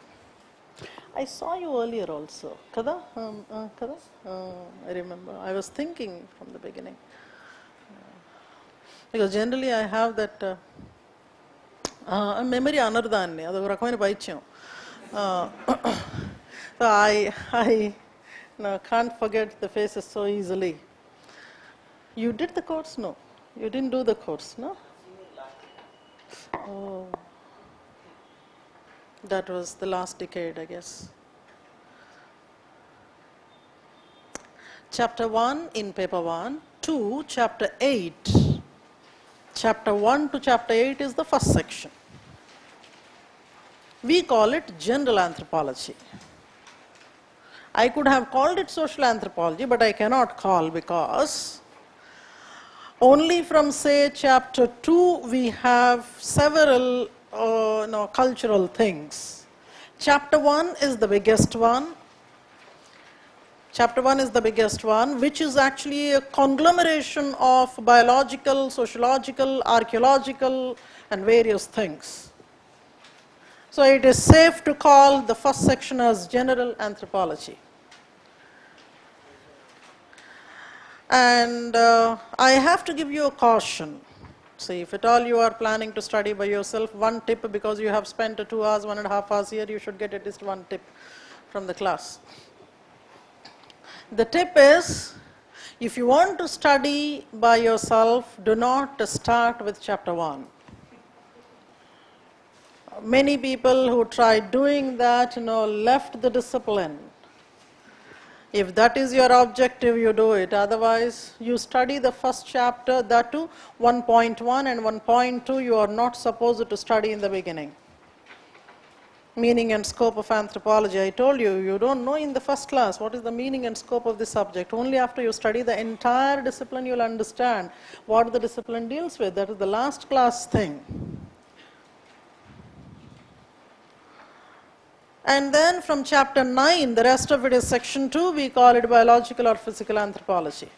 I saw you earlier also. Kada? Um, uh, kada? Uh, I remember. I was thinking from the beginning. because generally I have that Uh, memory అనరు దాన్ని అదొక రకమైన పైత్యం I I can't forget the faces so easily. You did the course? No. You didn't do the course, no? Oh. That was the last decade, I guess. Chapter 1 in paper 1, 2, chapter 8. Chapter 1 to chapter 8 is the first section. We call it general anthropology. I could have called it social anthropology, but I cannot call because only from say chapter 2 we have several uh, cultural things. Chapter 1 is the biggest one. Chapter 1 is the biggest one, which is actually a conglomeration of biological, sociological, archaeological, and various things. So it is safe to call the first section as general anthropology. And uh, I have to give you a caution. See, if at all you are planning to study by yourself, one tip because you have spent two hours, one and a half hours here, you should get at least one tip from the class. The tip is if you want to study by yourself, do not start with chapter 1. Many people who tried doing that, you know, left the discipline. If that is your objective, you do it. Otherwise, you study the first chapter, that too 1.1 and 1.2 you are not supposed to study in the beginning. Meaning and scope of anthropology. I told you, you don't know in the first class what is the meaning and scope of the subject. Only after you study the entire discipline, you'll understand what the discipline deals with. That is the last class thing. And then from chapter 9, the rest of it is section 2, we call it biological or physical anthropology.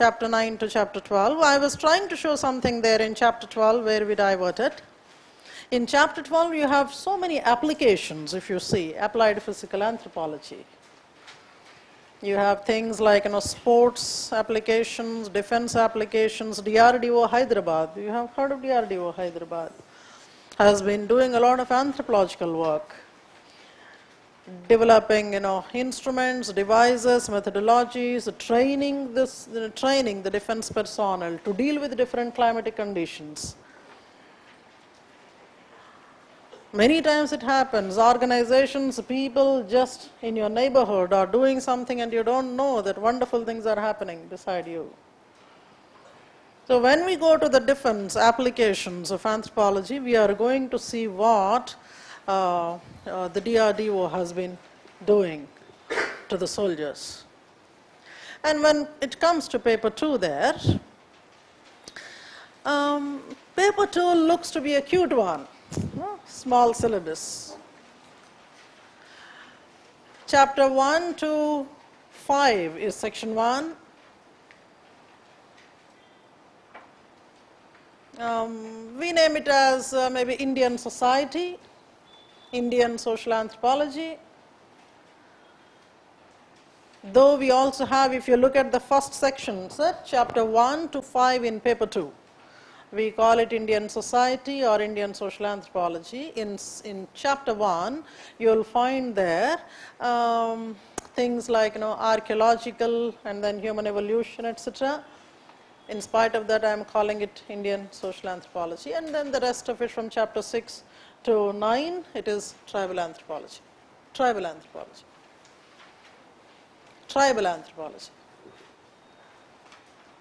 Chapter 9 to chapter 12. I was trying to show something there in chapter 12 where we diverted. In chapter 12, you have so many applications, if you see, applied physical anthropology. You have things like you know, sports applications, defense applications, DRDO Hyderabad. You have heard of DRDO Hyderabad has been doing a lot of anthropological work, developing you know instruments, devices, methodologies, training this you know, training the defense personnel to deal with different climatic conditions. Many times it happens, organizations, people just in your neighborhood are doing something and you don't know that wonderful things are happening beside you. So when we go to the defense applications of anthropology, we are going to see what the DRDO has been doing to the soldiers. And when it comes to paper two there, um, paper two looks to be a cute one, small syllabus. Chapter 1 to 5 is section 1, Um, we name it as uh, maybe Indian society, Indian social anthropology. Though we also have, if you look at the first section, sir, chapter 1 to 5 in paper 2, we call it Indian society or Indian social anthropology. In, in chapter 1, you will find there um, things like you know, archaeological and then human evolution, etc. In spite of that, I am calling it Indian social anthropology. And then the rest of it from chapter 6 to 9, it is tribal anthropology. Tribal anthropology. Tribal anthropology.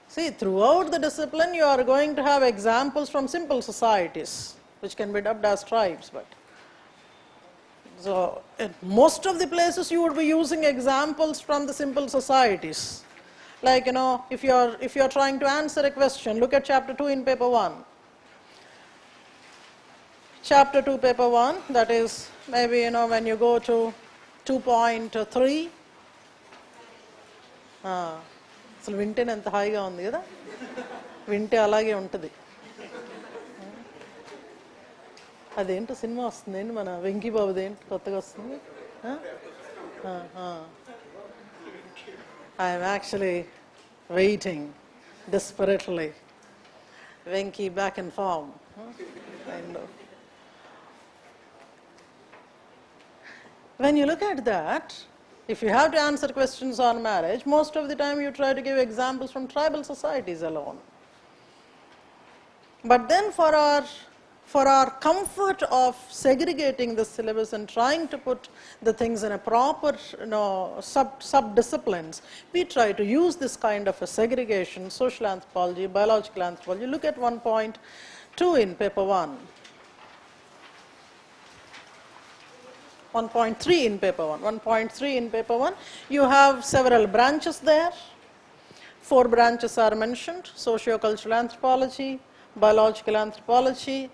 See, throughout the discipline, you are going to have examples from simple societies, which can be dubbed as tribes. But so, in most of the places, you would be using examples from the simple societies like you know if you are if you are trying to answer a question look at chapter 2 in paper 1 chapter 2 paper 1 that is maybe you know when you go to 2.3 అసలు వింటేనే ఎంత హాయిగా ఉంది కదా వింటే అలాగే ఉంటుంది అదేంటో సినిమా వస్తుంది ఏంటి మన వెంకీ బాబుది ఏంటి కొత్తగా వస్తుంది I am actually waiting desperately. Venki back in form. When you look at that, if you have to answer questions on marriage, most of the time you try to give examples from tribal societies alone. But then for our for our comfort of segregating the syllabus and trying to put the things in a proper you know, sub, sub-disciplines, we try to use this kind of a segregation, social anthropology, biological anthropology. Look at 1.2 in paper 1. 1.3 in paper 1. 1.3 in paper 1, you have several branches there. Four branches are mentioned, socio-cultural anthropology, biological anthropology,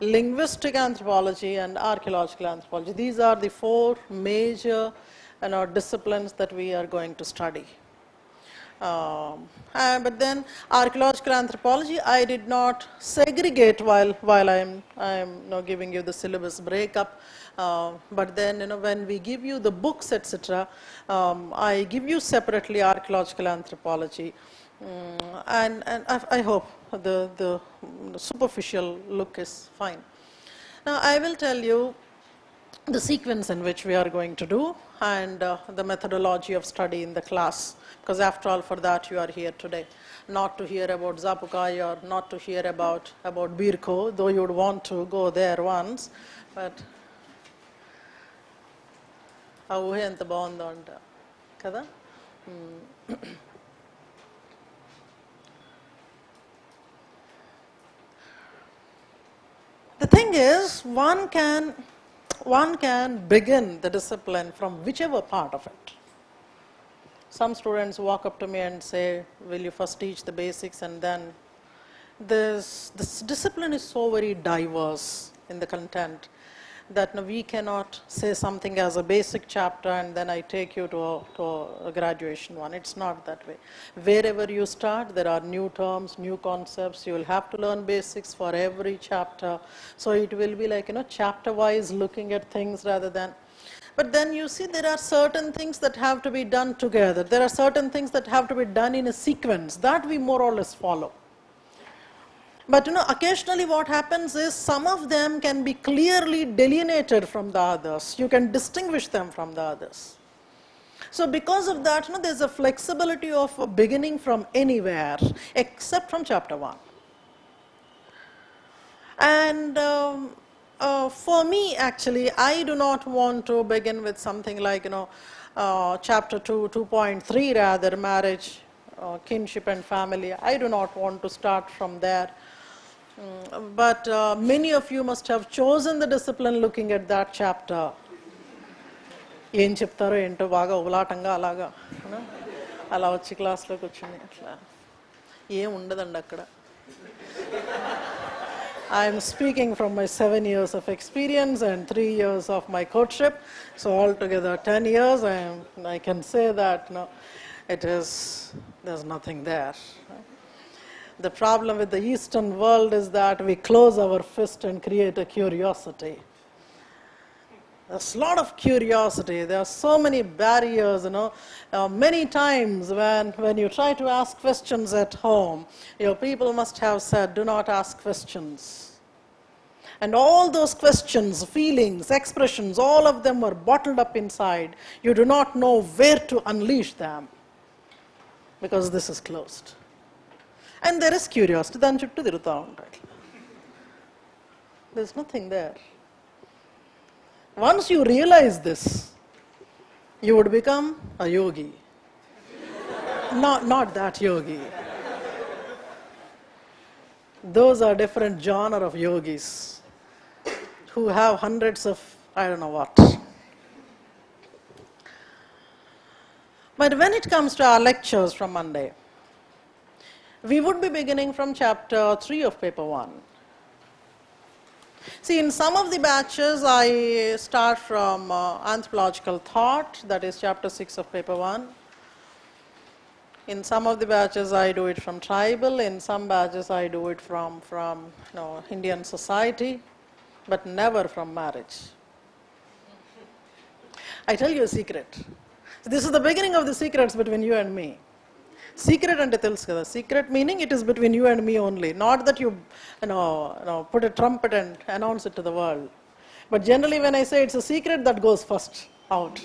linguistic anthropology and archaeological anthropology. These are the four major you know, disciplines that we are going to study. Um, uh, but then archaeological anthropology, I did not segregate while while I am I am you know, giving you the syllabus breakup. Uh, but then you know when we give you the books etc., um, I give you separately archaeological anthropology. Mm, and and I, I hope the, the superficial look is fine. Now I will tell you the sequence in which we are going to do and uh, the methodology of study in the class because after all for that you are here today not to hear about Tjapukai or not to hear about about Birko though you would want to go there once but ఆ ఊహ ఎంత బాగుందో అంట కదా is, one can, one can begin the discipline from whichever part of it. Some students walk up to me and say, Will you first teach the basics and then this, this discipline is so very diverse in the content that no, we cannot say something as a basic chapter and then I take you to a, to a graduation one. It's not that way. Wherever you start, there are new terms, new concepts. You will have to learn basics for every chapter. So it will be like, you know, chapter wise looking at things rather than. But then you see, there are certain things that have to be done together. There are certain things that have to be done in a sequence that we more or less follow. But you know, occasionally what happens is some of them can be clearly delineated from the others. You can distinguish them from the others. So because of that, you know, there's a flexibility of beginning from anywhere except from chapter 1. And um, uh, for me, actually, I do not want to begin with something like, you know, uh, chapter 2, 2.3 rather, marriage, uh, kinship and family. I do not want to start from there. Mm, but uh, many of you must have chosen the discipline looking at that chapter. ఏం చెప్తారో ఏంటో బాగా ఉలాటంగా అలాగా అవునా? అలా వచ్చి క్లాస్లో కూర్చుని అట్లా ఏం ఉండదండి అక్కడ I'm speaking from my seven years of experience and three years of my courtship. So altogether 10 years, I, am, I can say that no, it is, there's nothing there. the problem with the Eastern world is that we close our fist and create a curiosity. There's a lot of curiosity. There are so many barriers, you know. Uh, many times when, when you try to ask questions at home, your people must have said, do not ask questions. And all those questions, feelings, expressions, all of them were bottled up inside. You do not know where to unleash them because this is closed. And there is curiosity. Then chuttu right. There's nothing there. Once you realize this, you would become a yogi. not, not that yogi. Those are different genre of yogis who have hundreds of I don't know what. But when it comes to our lectures from Monday, we would be beginning from chapter 3 of paper 1. See, in some of the batches, I start from uh, anthropological thought, that is chapter 6 of paper 1. In some of the batches, I do it from tribal. In some batches, I do it from, from you know, Indian society, but never from marriage. I tell you a secret. This is the beginning of the secrets between you and me secret అంటే తెలుసు కదా secret meaning it is between you and me only not that you know no put a trumpet and announce it to the world but generally when I say it's a secret that goes first out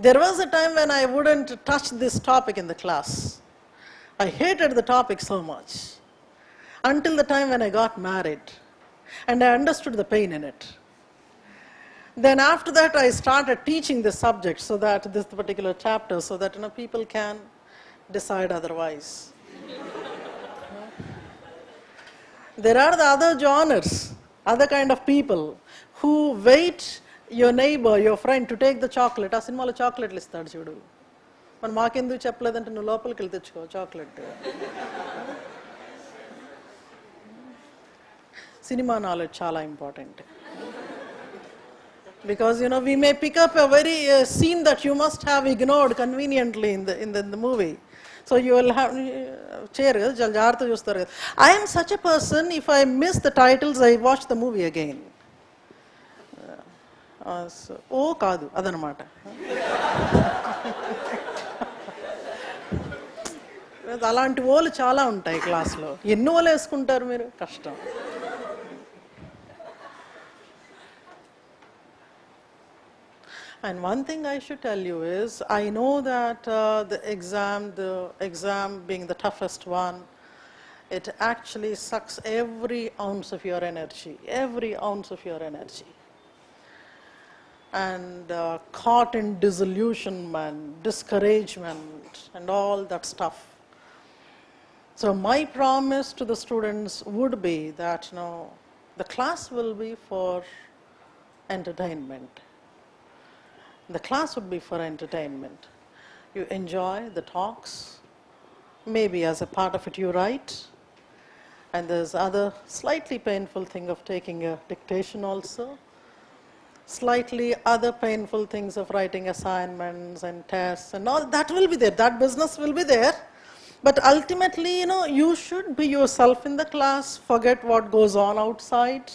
There was a time when I wouldn't touch this topic in the class. I hated the topic so much until the time when I got married and I understood the pain in it. Then after that, I started teaching this subject so that this particular chapter, so that you know, people can decide otherwise. there are the other genres, other kind of people who wait your neighbor, your friend to take the chocolate. ఆ సినిమాలో చాక్లెట్లు ఇస్తాడు చూడు మరి మాకెందుకు చెప్పలేదంటే నువ్వు లోపలికి వెళ్ళి తెచ్చుకో చాక్లెట్ సినిమా నాలెడ్జ్ చాలా important because you know we may pick up a very uh, scene that you must have ignored conveniently in the in the, in the movie so you will have చేయరు కదా చాలా జాగ్రత్త చూస్తారు కదా I am such a person if i miss the titles i watch the movie again ఓ కాదు అదనమాట అలాంటి ఓలు చాలా ఉంటాయి క్లాస్లో ఎన్ని ఓలు వేసుకుంటారు మీరు కష్టం And one thing I should tell you is, I know that uh, the exam, the exam being the toughest one, it actually sucks every ounce of your energy, every ounce of your energy. And uh, caught in disillusionment, discouragement, and all that stuff. So my promise to the students would be that you know, the class will be for entertainment. The class would be for entertainment. You enjoy the talks, maybe as a part of it you write, and there's other slightly painful thing of taking a dictation also. Slightly other painful things of writing assignments and tests and all that will be there. That business will be there. But ultimately you know you should be yourself in the class. Forget what goes on outside.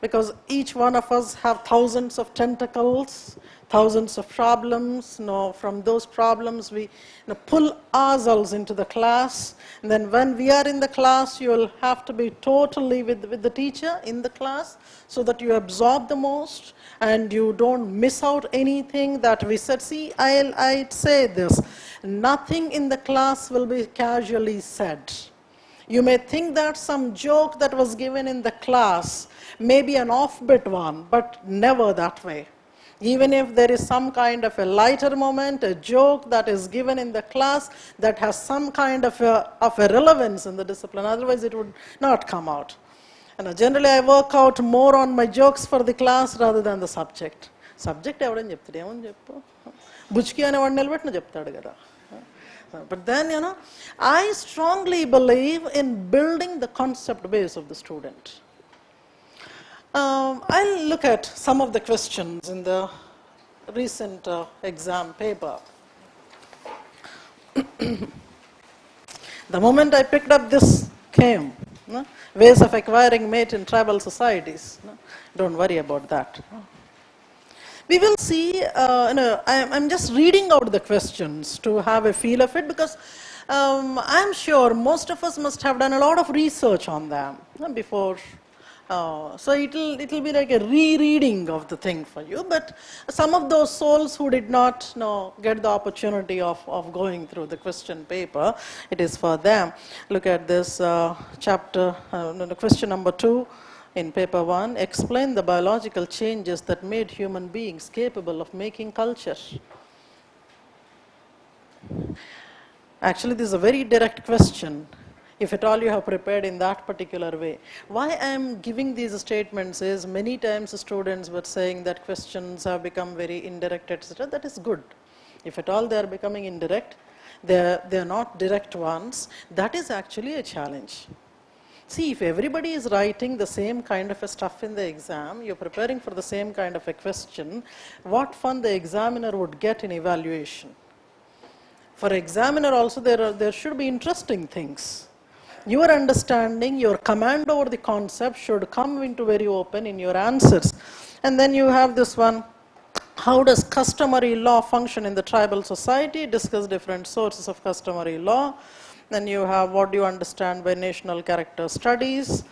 Because each one of us have thousands of tentacles thousands of problems. Know, from those problems, we you know, pull ourselves into the class. And then when we are in the class, you will have to be totally with, with the teacher in the class so that you absorb the most and you don't miss out anything that we said. See, I'll, I'd say this, nothing in the class will be casually said. You may think that some joke that was given in the class may be an offbeat one, but never that way. Even if there is some kind of a lighter moment, a joke that is given in the class that has some kind of a, of a relevance in the discipline, otherwise it would not come out. And generally I work out more on my jokes for the class rather than the subject. Subject ఎవడని చెప్తాడు ఏమని చెప్పు బుచ్కి అనేవాడు నిలబెట్టిన చెప్తాడు కదా But then, you know, I strongly believe in building the concept base of the student. um, I'll look at some of the questions in the recent uh, exam paper. the moment I picked up this came, no? ways of acquiring mate in tribal societies. No? Don't worry about that. We will see, uh, you know, I'm, I'm just reading out the questions to have a feel of it because um, I'm sure most of us must have done a lot of research on them before uh, so it'll it'll be like a rereading of the thing for you. But some of those souls who did not know, get the opportunity of, of going through the question paper, it is for them. Look at this uh, chapter, uh, question number two in paper one. Explain the biological changes that made human beings capable of making culture. Actually, this is a very direct question if at all you have prepared in that particular way. Why I am giving these statements is many times students were saying that questions have become very indirect, etc. That is good. If at all they are becoming indirect, they are, they are not direct ones, that is actually a challenge. See, if everybody is writing the same kind of a stuff in the exam, you're preparing for the same kind of a question, what fun the examiner would get in evaluation. For examiner also, there, are, there should be interesting things your understanding, your command over the concept should come into very open in your answers. And then you have this one, how does customary law function in the tribal society? Discuss different sources of customary law. Then you have what do you understand by national character studies?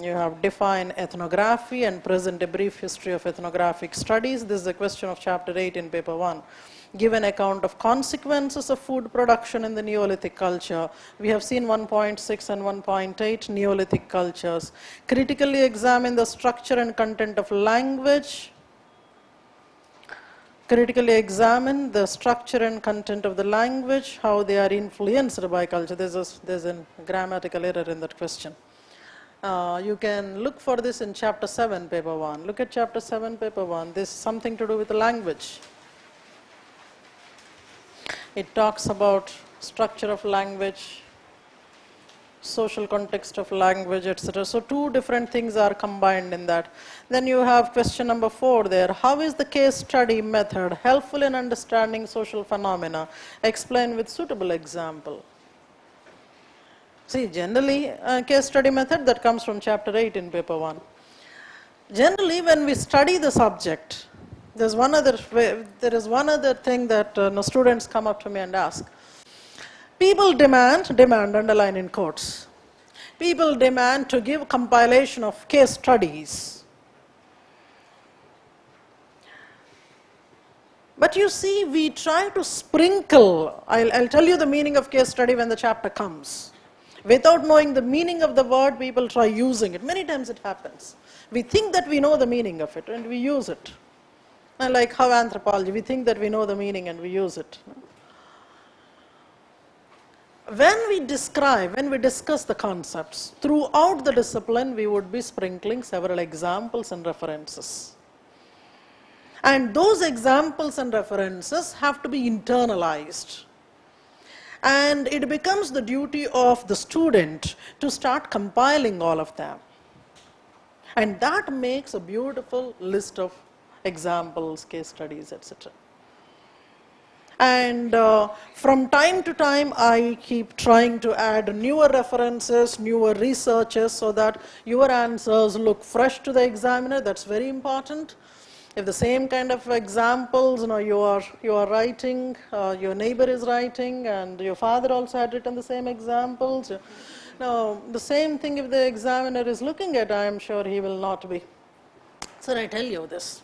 You have define ethnography and present a brief history of ethnographic studies. This is a question of chapter 8 in paper 1 give an account of consequences of food production in the Neolithic culture. We have seen 1.6 and 1.8 Neolithic cultures. Critically examine the structure and content of language. Critically examine the structure and content of the language, how they are influenced by culture. There's a, there's a grammatical error in that question. Uh, you can look for this in chapter 7, paper 1. Look at chapter 7, paper 1. This is something to do with the language. It talks about structure of language, social context of language, etc. So two different things are combined in that. Then you have question number four there. How is the case study method helpful in understanding social phenomena? Explain with suitable example. See, generally, a case study method that comes from chapter 8 in paper 1. Generally, when we study the subject, there's one other there is one other thing that uh, students come up to me and ask. People demand, demand, underline in quotes. People demand to give compilation of case studies. But you see, we try to sprinkle, I'll, I'll tell you the meaning of case study when the chapter comes. Without knowing the meaning of the word, people try using it. Many times it happens. We think that we know the meaning of it and we use it. Like how anthropology, we think that we know the meaning and we use it. when we describe, when we discuss the concepts, throughout the discipline, we would be sprinkling several examples and references. And those examples and references have to be internalized. And it becomes the duty of the student to start compiling all of them. And that makes a beautiful list of examples, case studies, etc. And uh, from time to time, I keep trying to add newer references, newer researches, so that your answers look fresh to the examiner. That's very important. If the same kind of examples, you know, you are you are writing, uh, your neighbor is writing, and your father also had written the same examples. Now, the same thing if the examiner is looking at, I am sure he will not be. So I tell you this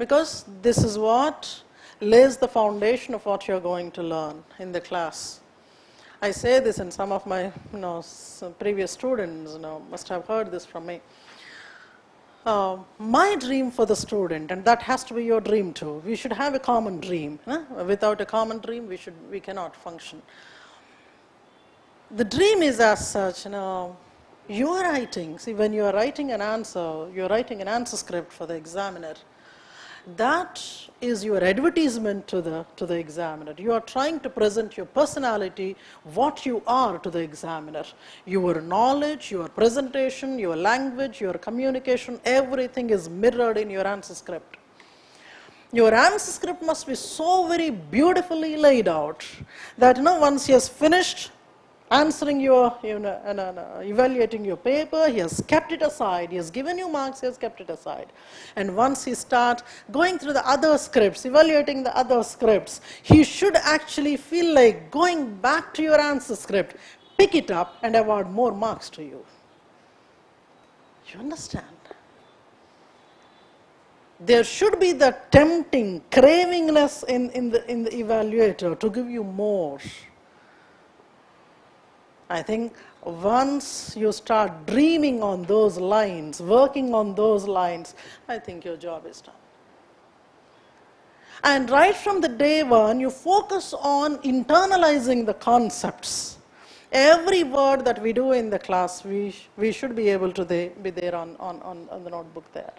because this is what lays the foundation of what you're going to learn in the class. I say this and some of my you know, previous students you know, must have heard this from me. Uh, my dream for the student, and that has to be your dream too, we should have a common dream. Huh? Without a common dream, we, should, we cannot function. The dream is as such, you know, you are writing, see when you are writing an answer, you are writing an answer script for the examiner, that is your advertisement to the, to the examiner. You are trying to present your personality, what you are to the examiner. Your knowledge, your presentation, your language, your communication, everything is mirrored in your answer script. Your answer script must be so very beautifully laid out that you know, once he has finished answering your, you know, and, and, uh, evaluating your paper, he has kept it aside, he has given you marks, he has kept it aside. And once he starts going through the other scripts, evaluating the other scripts, he should actually feel like going back to your answer script, pick it up and award more marks to you. You understand? There should be the tempting cravingness in, in, the, in the evaluator to give you more. I think once you start dreaming on those lines, working on those lines, I think your job is done. And right from the day one, you focus on internalizing the concepts. Every word that we do in the class, we, we should be able to they, be there on, on, on, the notebook there.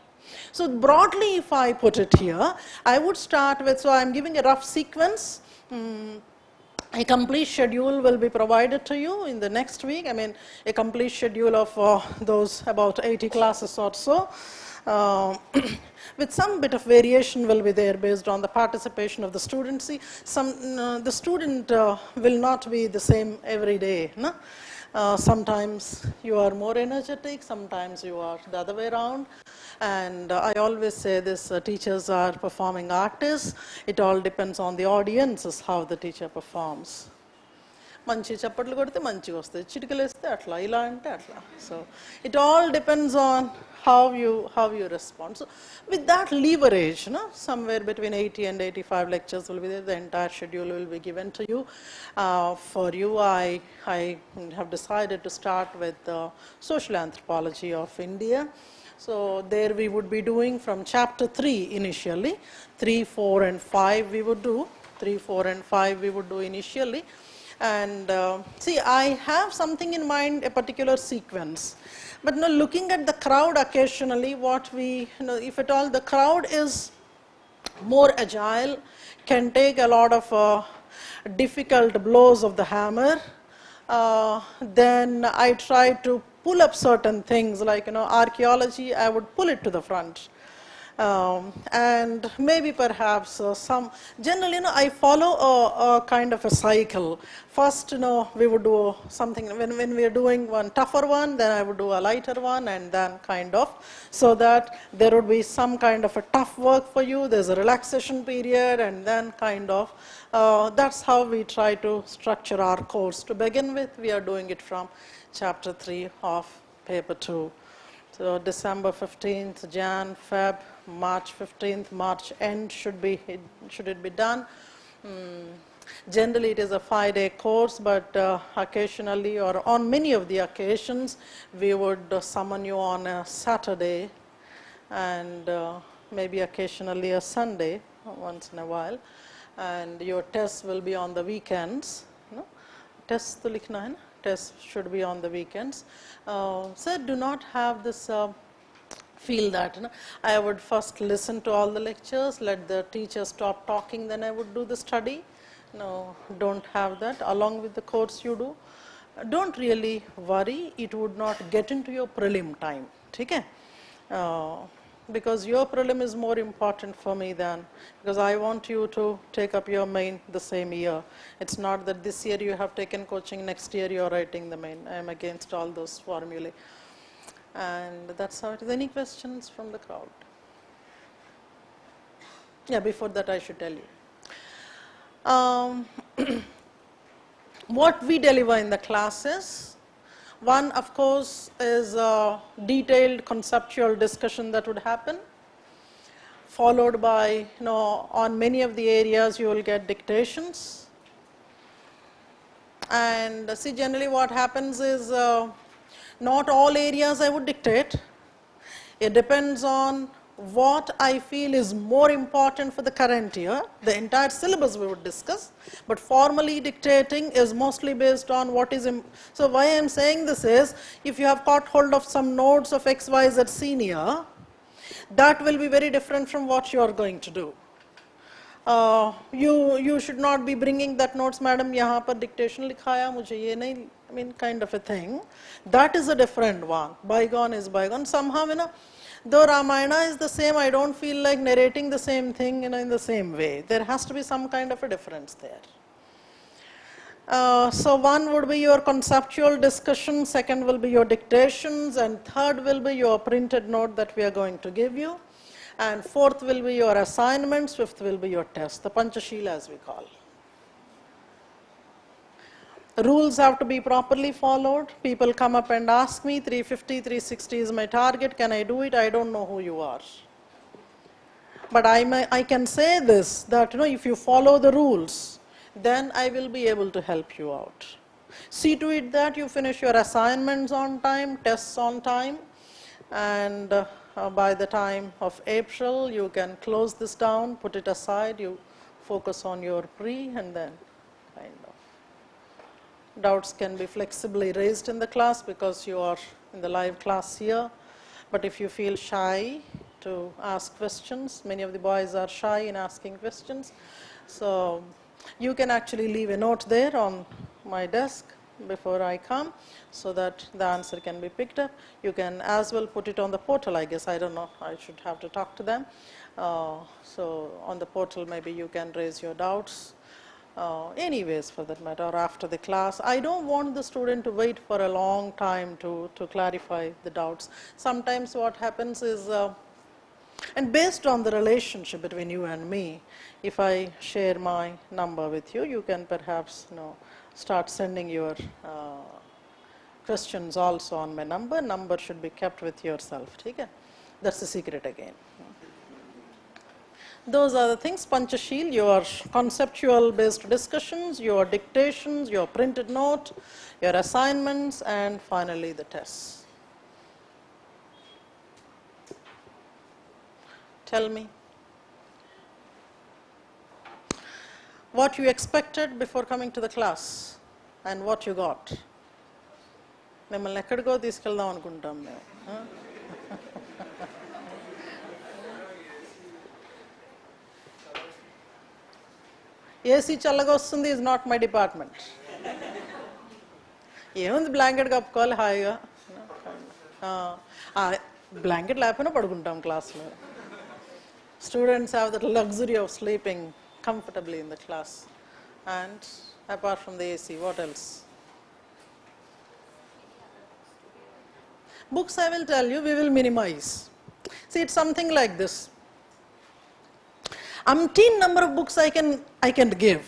So broadly, if I put it here, I would start with, so I'm giving a rough sequence. Mm, a complete schedule will be provided to you in the next week. I mean, a complete schedule of uh, those about 80 classes or so. Uh, with some bit of variation will be there based on the participation of the students. See, some, uh, the student uh, will not be the same every day. No? Uh, sometimes you are more energetic, sometimes you are the other way around. And uh, I always say this, uh, teachers are performing artists. It all depends on the audiences, how the teacher performs. మంచి చప్పట్లు కొడితే మంచిగా వస్తాయి చిటికలు వేస్తే అట్లా ఇలా అంటే అట్లా so it all depends on how you how you respond. So with that leverage, somewhere between 80 and 85 lectures will be there. The entire schedule will be given to you. Uh, for you, I I have decided to start with uh, social anthropology of India. So there we would be doing from chapter 3 initially, 3, 4 and 5 we would do, 3, 4 and 5 we would do initially. And uh, see, I have something in mind, a particular sequence. But now looking at the crowd occasionally, what we, you know, if at all the crowd is more agile, can take a lot of uh, difficult blows of the hammer, uh, then I try to pull up certain things like, you know, archaeology, I would pull it to the front. Um, and maybe perhaps uh, some, generally, you know, I follow a, a, kind of a cycle. First, you know, we would do something, when, when we are doing one tougher one, then I would do a lighter one, and then kind of, so that there would be some kind of a tough work for you, there's a relaxation period, and then kind of, uh, that's how we try to structure our course. To begin with, we are doing it from chapter 3 of paper 2. So December 15th, Jan, Feb, March 15th, March end should, be, should it be done. Mm. Generally, it is a five-day course, but uh, occasionally or on many of the occasions, we would uh, summon you on a Saturday and uh, maybe occasionally a Sunday once in a while. And your tests will be on the weekends. No? Tests to likhna hai na? Tests should be on the weekends. Uh, do not have this uh, feel that. You know. I would first listen to all the lectures, let the teacher stop talking, then I would do the study. No, don't have that. Along with the course you do, don't really worry. It would not get into your prelim time. Okay? Uh, because your prelim is more important for me than because I want you to take up your main the same year. It's not that this year you have taken coaching, next year you are writing the main. I am against all those formulae. And that's how it is. Any questions from the crowd? Yeah, before that I should tell you. Um, what we deliver in the classes, one of course is a detailed conceptual discussion that would happen, followed by, you know, on many of the areas you will get dictations. And see, generally what happens is uh, not all areas I would dictate. It depends on what I feel is more important for the current year. The entire syllabus we would discuss, but formally dictating is mostly based on what is. Im- so why I am saying this is, if you have caught hold of some notes of X, Y, Z senior, that will be very different from what you are going to do. Uh, you you should not be bringing that notes madam यहाँ पर dictation लिखाया मुझे ये नहीं I mean kind of a thing. That is a different one. Bygone is bygone. Somehow you know though Ramayana is the same I don't feel like narrating the same thing you know, in the same way. There has to be some kind of a difference there. Uh, so one would be your conceptual discussion, second will be your dictations, and third will be your printed note that we are going to give you, and fourth will be your assignments, fifth will be your test, the Panchashila as we call. Rules have to be properly followed. People come up and ask me, 350, 360 is my target, can I do it? I don't know who you are. But I, may, I can say this, that you know, if you follow the rules, then I will be able to help you out. See to it that you finish your assignments on time, tests on time, and uh, uh, by the time of April, you can close this down, put it aside, you focus on your pre, and then. Doubts can be flexibly raised in the class because you are in the live class here. But if you feel shy to ask questions, many of the boys are shy in asking questions. So you can actually leave a note there on my desk before I come so that the answer can be picked up. You can as well put it on the portal, I guess. I don't know. I should have to talk to them. Uh, so on the portal, maybe you can raise your doubts. Uh, anyways, for that matter, or after the class. I don't want the student to wait for a long time to, to clarify the doubts. Sometimes what happens is, uh, and based on the relationship between you and me, if I share my number with you, you can perhaps you know, start sending your uh, questions also on my number. Number should be kept with yourself. Okay? That's the secret again. Those are the things, Panchashil, your conceptual based discussions, your dictations, your printed note, your assignments, and finally the tests. Tell me. What you expected before coming to the class and what you got. మిమ్మల్ని ఎక్కడికో తీసుకెళ్దాం అనుకుంటాం మేము AC చల్లగా వస్తుంది is not my department ఏముంది blanket కప్పుకోవాలి హాయిగా blanket లేకపోయినా పడుకుంటాం క్లాస్లో students have that luxury of sleeping comfortably in the class and apart from the AC what else books i will tell you we will minimize see it's something like this umpteen number of books i can i can give.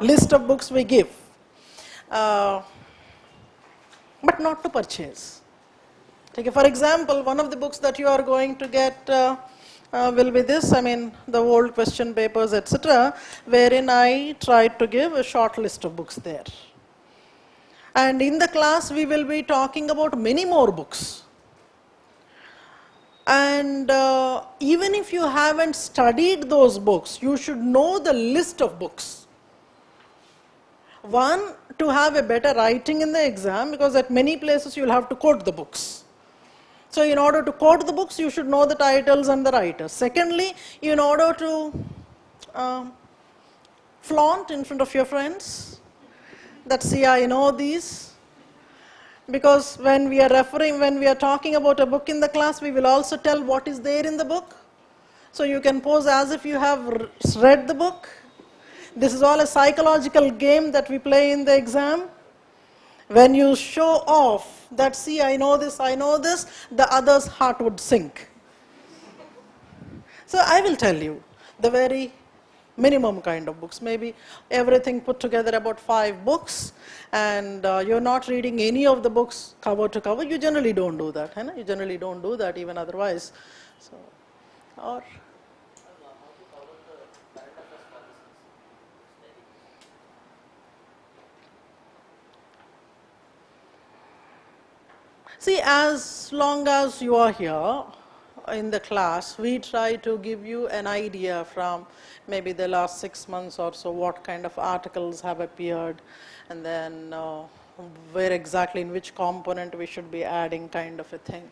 List of books we give. Uh, but not to purchase. Okay for example one of the books that you are going to get uh, uh, will be this i mean the old question papers etc wherein i tried to give a short list of books there. And in the class, we will be talking about many more books. And uh, even if you haven't studied those books, you should know the list of books. One, to have a better writing in the exam because at many places you'll have to quote the books. So, in order to quote the books, you should know the titles and the writers. Secondly, in order to um, flaunt in front of your friends that, see, I know these. Because when we are referring, when we are talking about a book in the class, we will also tell what is there in the book. So, you can pose as if you have read the book. This is all a psychological game that we play in the exam. When you show off that, see, I know this, I know this, the other's heart would sink. So I will tell you the very minimum kind of books, maybe everything put together about five books, and uh, you're not reading any of the books cover to cover. You generally don't do that, na? You generally don't do that even otherwise. So, or See, as long as you are here in the class, we try to give you an idea from maybe the last six months or so what kind of articles have appeared, and then uh, where exactly in which component we should be adding, kind of a thing.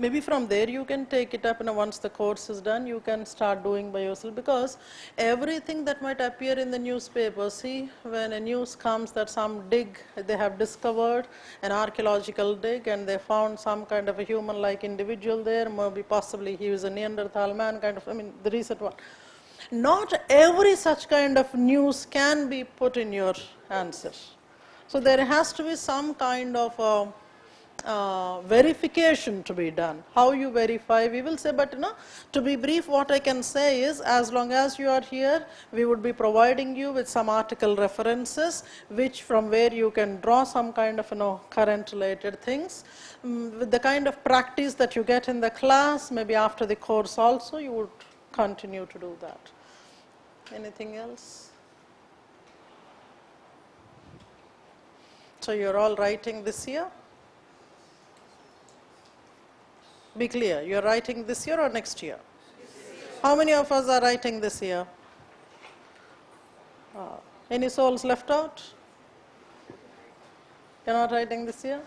Maybe from there you can take it up, and once the course is done, you can start doing by yourself because everything that might appear in the newspaper, see, when a news comes that some dig, they have discovered an archaeological dig and they found some kind of a human like individual there, maybe possibly he was a Neanderthal man, kind of, I mean, the recent one. Not every such kind of news can be put in your answer. So there has to be some kind of uh, uh, verification to be done. How you verify, we will say, but you know, to be brief, what I can say is, as long as you are here, we would be providing you with some article references, which from where you can draw some kind of you know current related things. Mm, with the kind of practice that you get in the class, maybe after the course also, you would continue to do that. Anything else? So you're all writing this year? Be clear, you're writing this year or next year? How many of us are writing this year? Uh, any souls left out? You're not writing this year?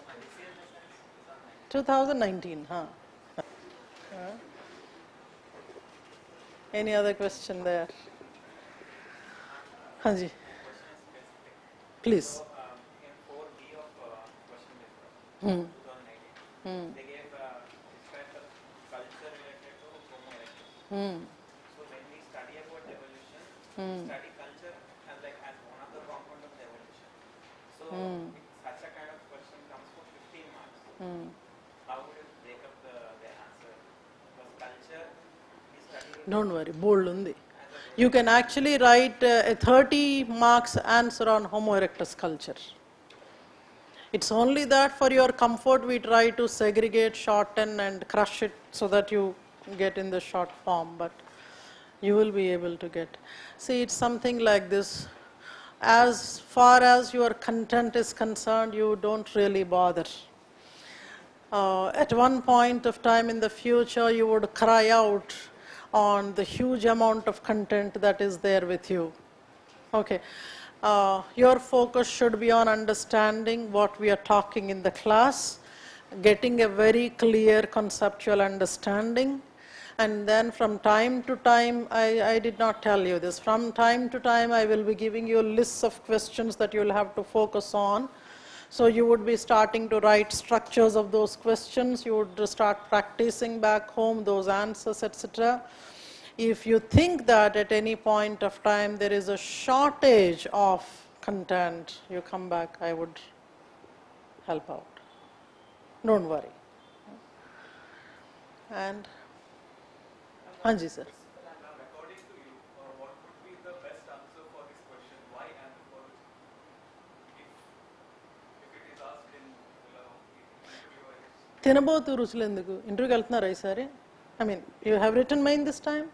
2019, huh? Uh, any other question there? Hanji. Please. Hmm. Hmm. Hmm. So when we study about evolution, Hmm. study culture as like as one of the component of the evolution. So if such a kind of question comes for 15 marks, Hmm. how would you break up the, the answer? Because culture we study Don't worry, bold undi. You can actually write uh, a 30 marks answer on Homo erectus culture. It's only that for your comfort we try to segregate, shorten and crush it so that you get in the short form, but you will be able to get. See, it's something like this. As far as your content is concerned, you don't really bother. Uh, at one point of time in the future, you would cry out on the huge amount of content that is there with you. Okay. Uh, your focus should be on understanding what we are talking in the class, getting a very clear conceptual understanding, and then from time to time, I, I did not tell you this, from time to time I will be giving you lists of questions that you will have to focus on. So you would be starting to write structures of those questions, you would start practicing back home those answers, etc. If you think that at any point of time there is a shortage of content, you come back, I would help out. Don't worry. And, हाँ जी sir తినబోతు రుచులు ఎందుకు? ఇంటర్వ్యూకి వెళ్తున్నారా ఈసారి? I mean you have return mind this time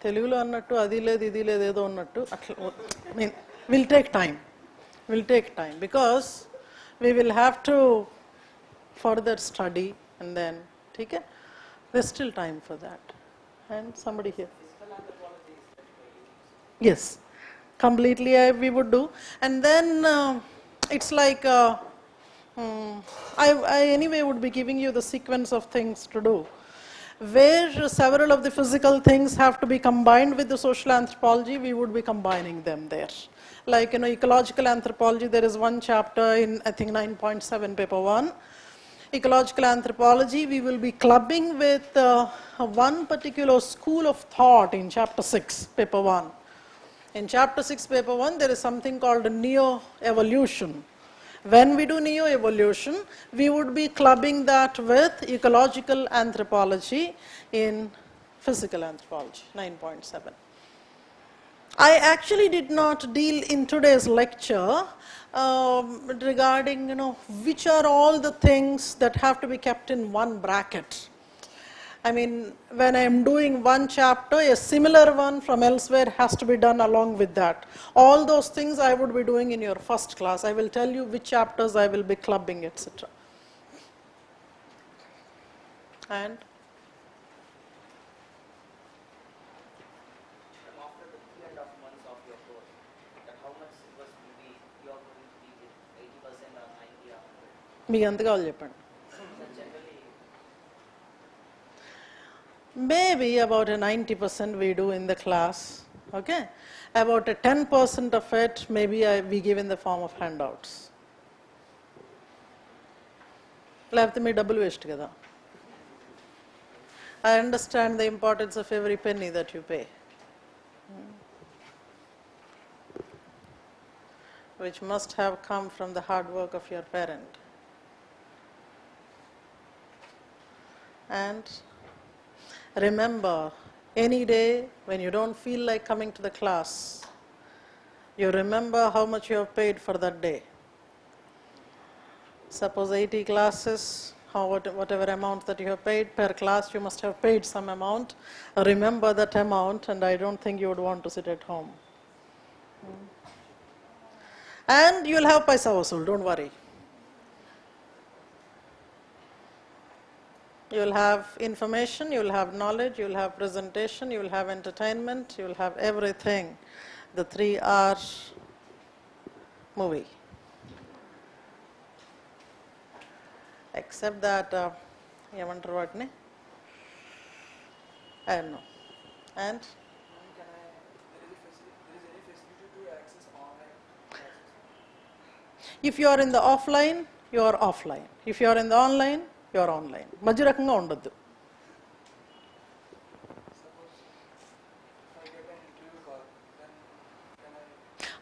తెలుగులో అన్నట్టు అది లేదు ఇది లేదు ఏదో ఉన్నట్టు అట్లా mean will take time will take time because we will have to further study and then take it. There's still time for that. And somebody here. Yes, completely I, we would do. And then uh, it's like, uh, um, I, I anyway would be giving you the sequence of things to do where several of the physical things have to be combined with the social anthropology, we would be combining them there. Like, you know, ecological anthropology, there is one chapter in, I think, 9.7 paper 1, Ecological anthropology, we will be clubbing with uh, one particular school of thought in chapter 6, paper 1. In chapter 6, paper 1, there is something called neo-evolution. When we do neo-evolution, we would be clubbing that with ecological anthropology in physical anthropology, 9.7. I actually did not deal in today's lecture um, regarding, you know, which are all the things that have to be kept in one bracket. I mean, when I am doing one chapter, a similar one from elsewhere has to be done along with that. All those things I would be doing in your first class. I will tell you which chapters I will be clubbing, etc. And after the three and a half months of your course, that how much syllabus will be you are going to be with 80% or 90 or 100? మీకు ఎంత కావాలి చెప్పండి So generally, Maybe about a 90% we do in the class, okay? About a 10% of it maybe I, we give in the form of handouts. లేకపోతే మీ డబ్బులు waste కదా I understand the importance of every Penney that you pay which must have come from the hard work of your parent. And remember, any day when you don't feel like coming to the class, you remember how much you have paid for that day. Suppose 80 classes, how, whatever amount that you have paid per class, you must have paid some amount. Remember that amount, and I don't think you would want to sit at home. And you'll have paisa vasool, don't worry. You'll have information, you'll have knowledge, you'll have presentation, you'll have entertainment, you'll have everything. The three R movie. Except that, you have understood what, ne? I don't know. And? If you are in the offline, you are offline. If you are in the online, you are online. మధ్య రకంగా ఉండొద్దు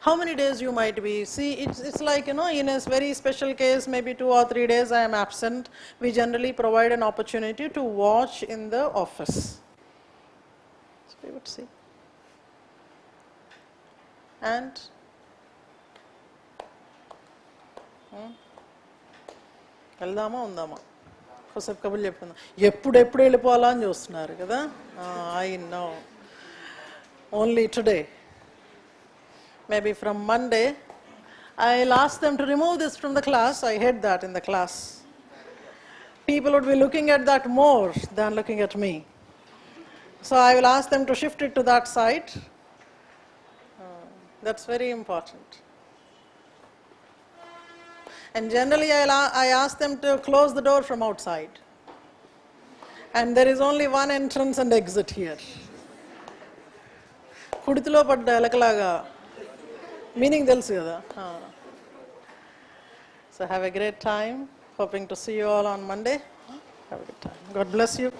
how many days you might be see it's, it's like you know in a very special case maybe two or three days i am absent we generally provide an opportunity to watch in the office so we would see and hmm? వెళ్దామా ఉందామా కొసేపు కబుర్లు చెప్పుకుందాం ఎప్పుడెప్పుడు వెళ్ళిపోవాలా అని చూస్తున్నారు కదా I know only today maybe from Monday, I'll ask them to remove this from the class. I hate that in the class. People would be looking at that more than looking at me. So I will ask them to shift it to that side. Uh, that's very important. And generally, I I ask them to close the door from outside. And there is only one entrance and exit here. Meaning, they'll see that. Ah. So, have a great time. Hoping to see you all on Monday. Have a good time. God bless you.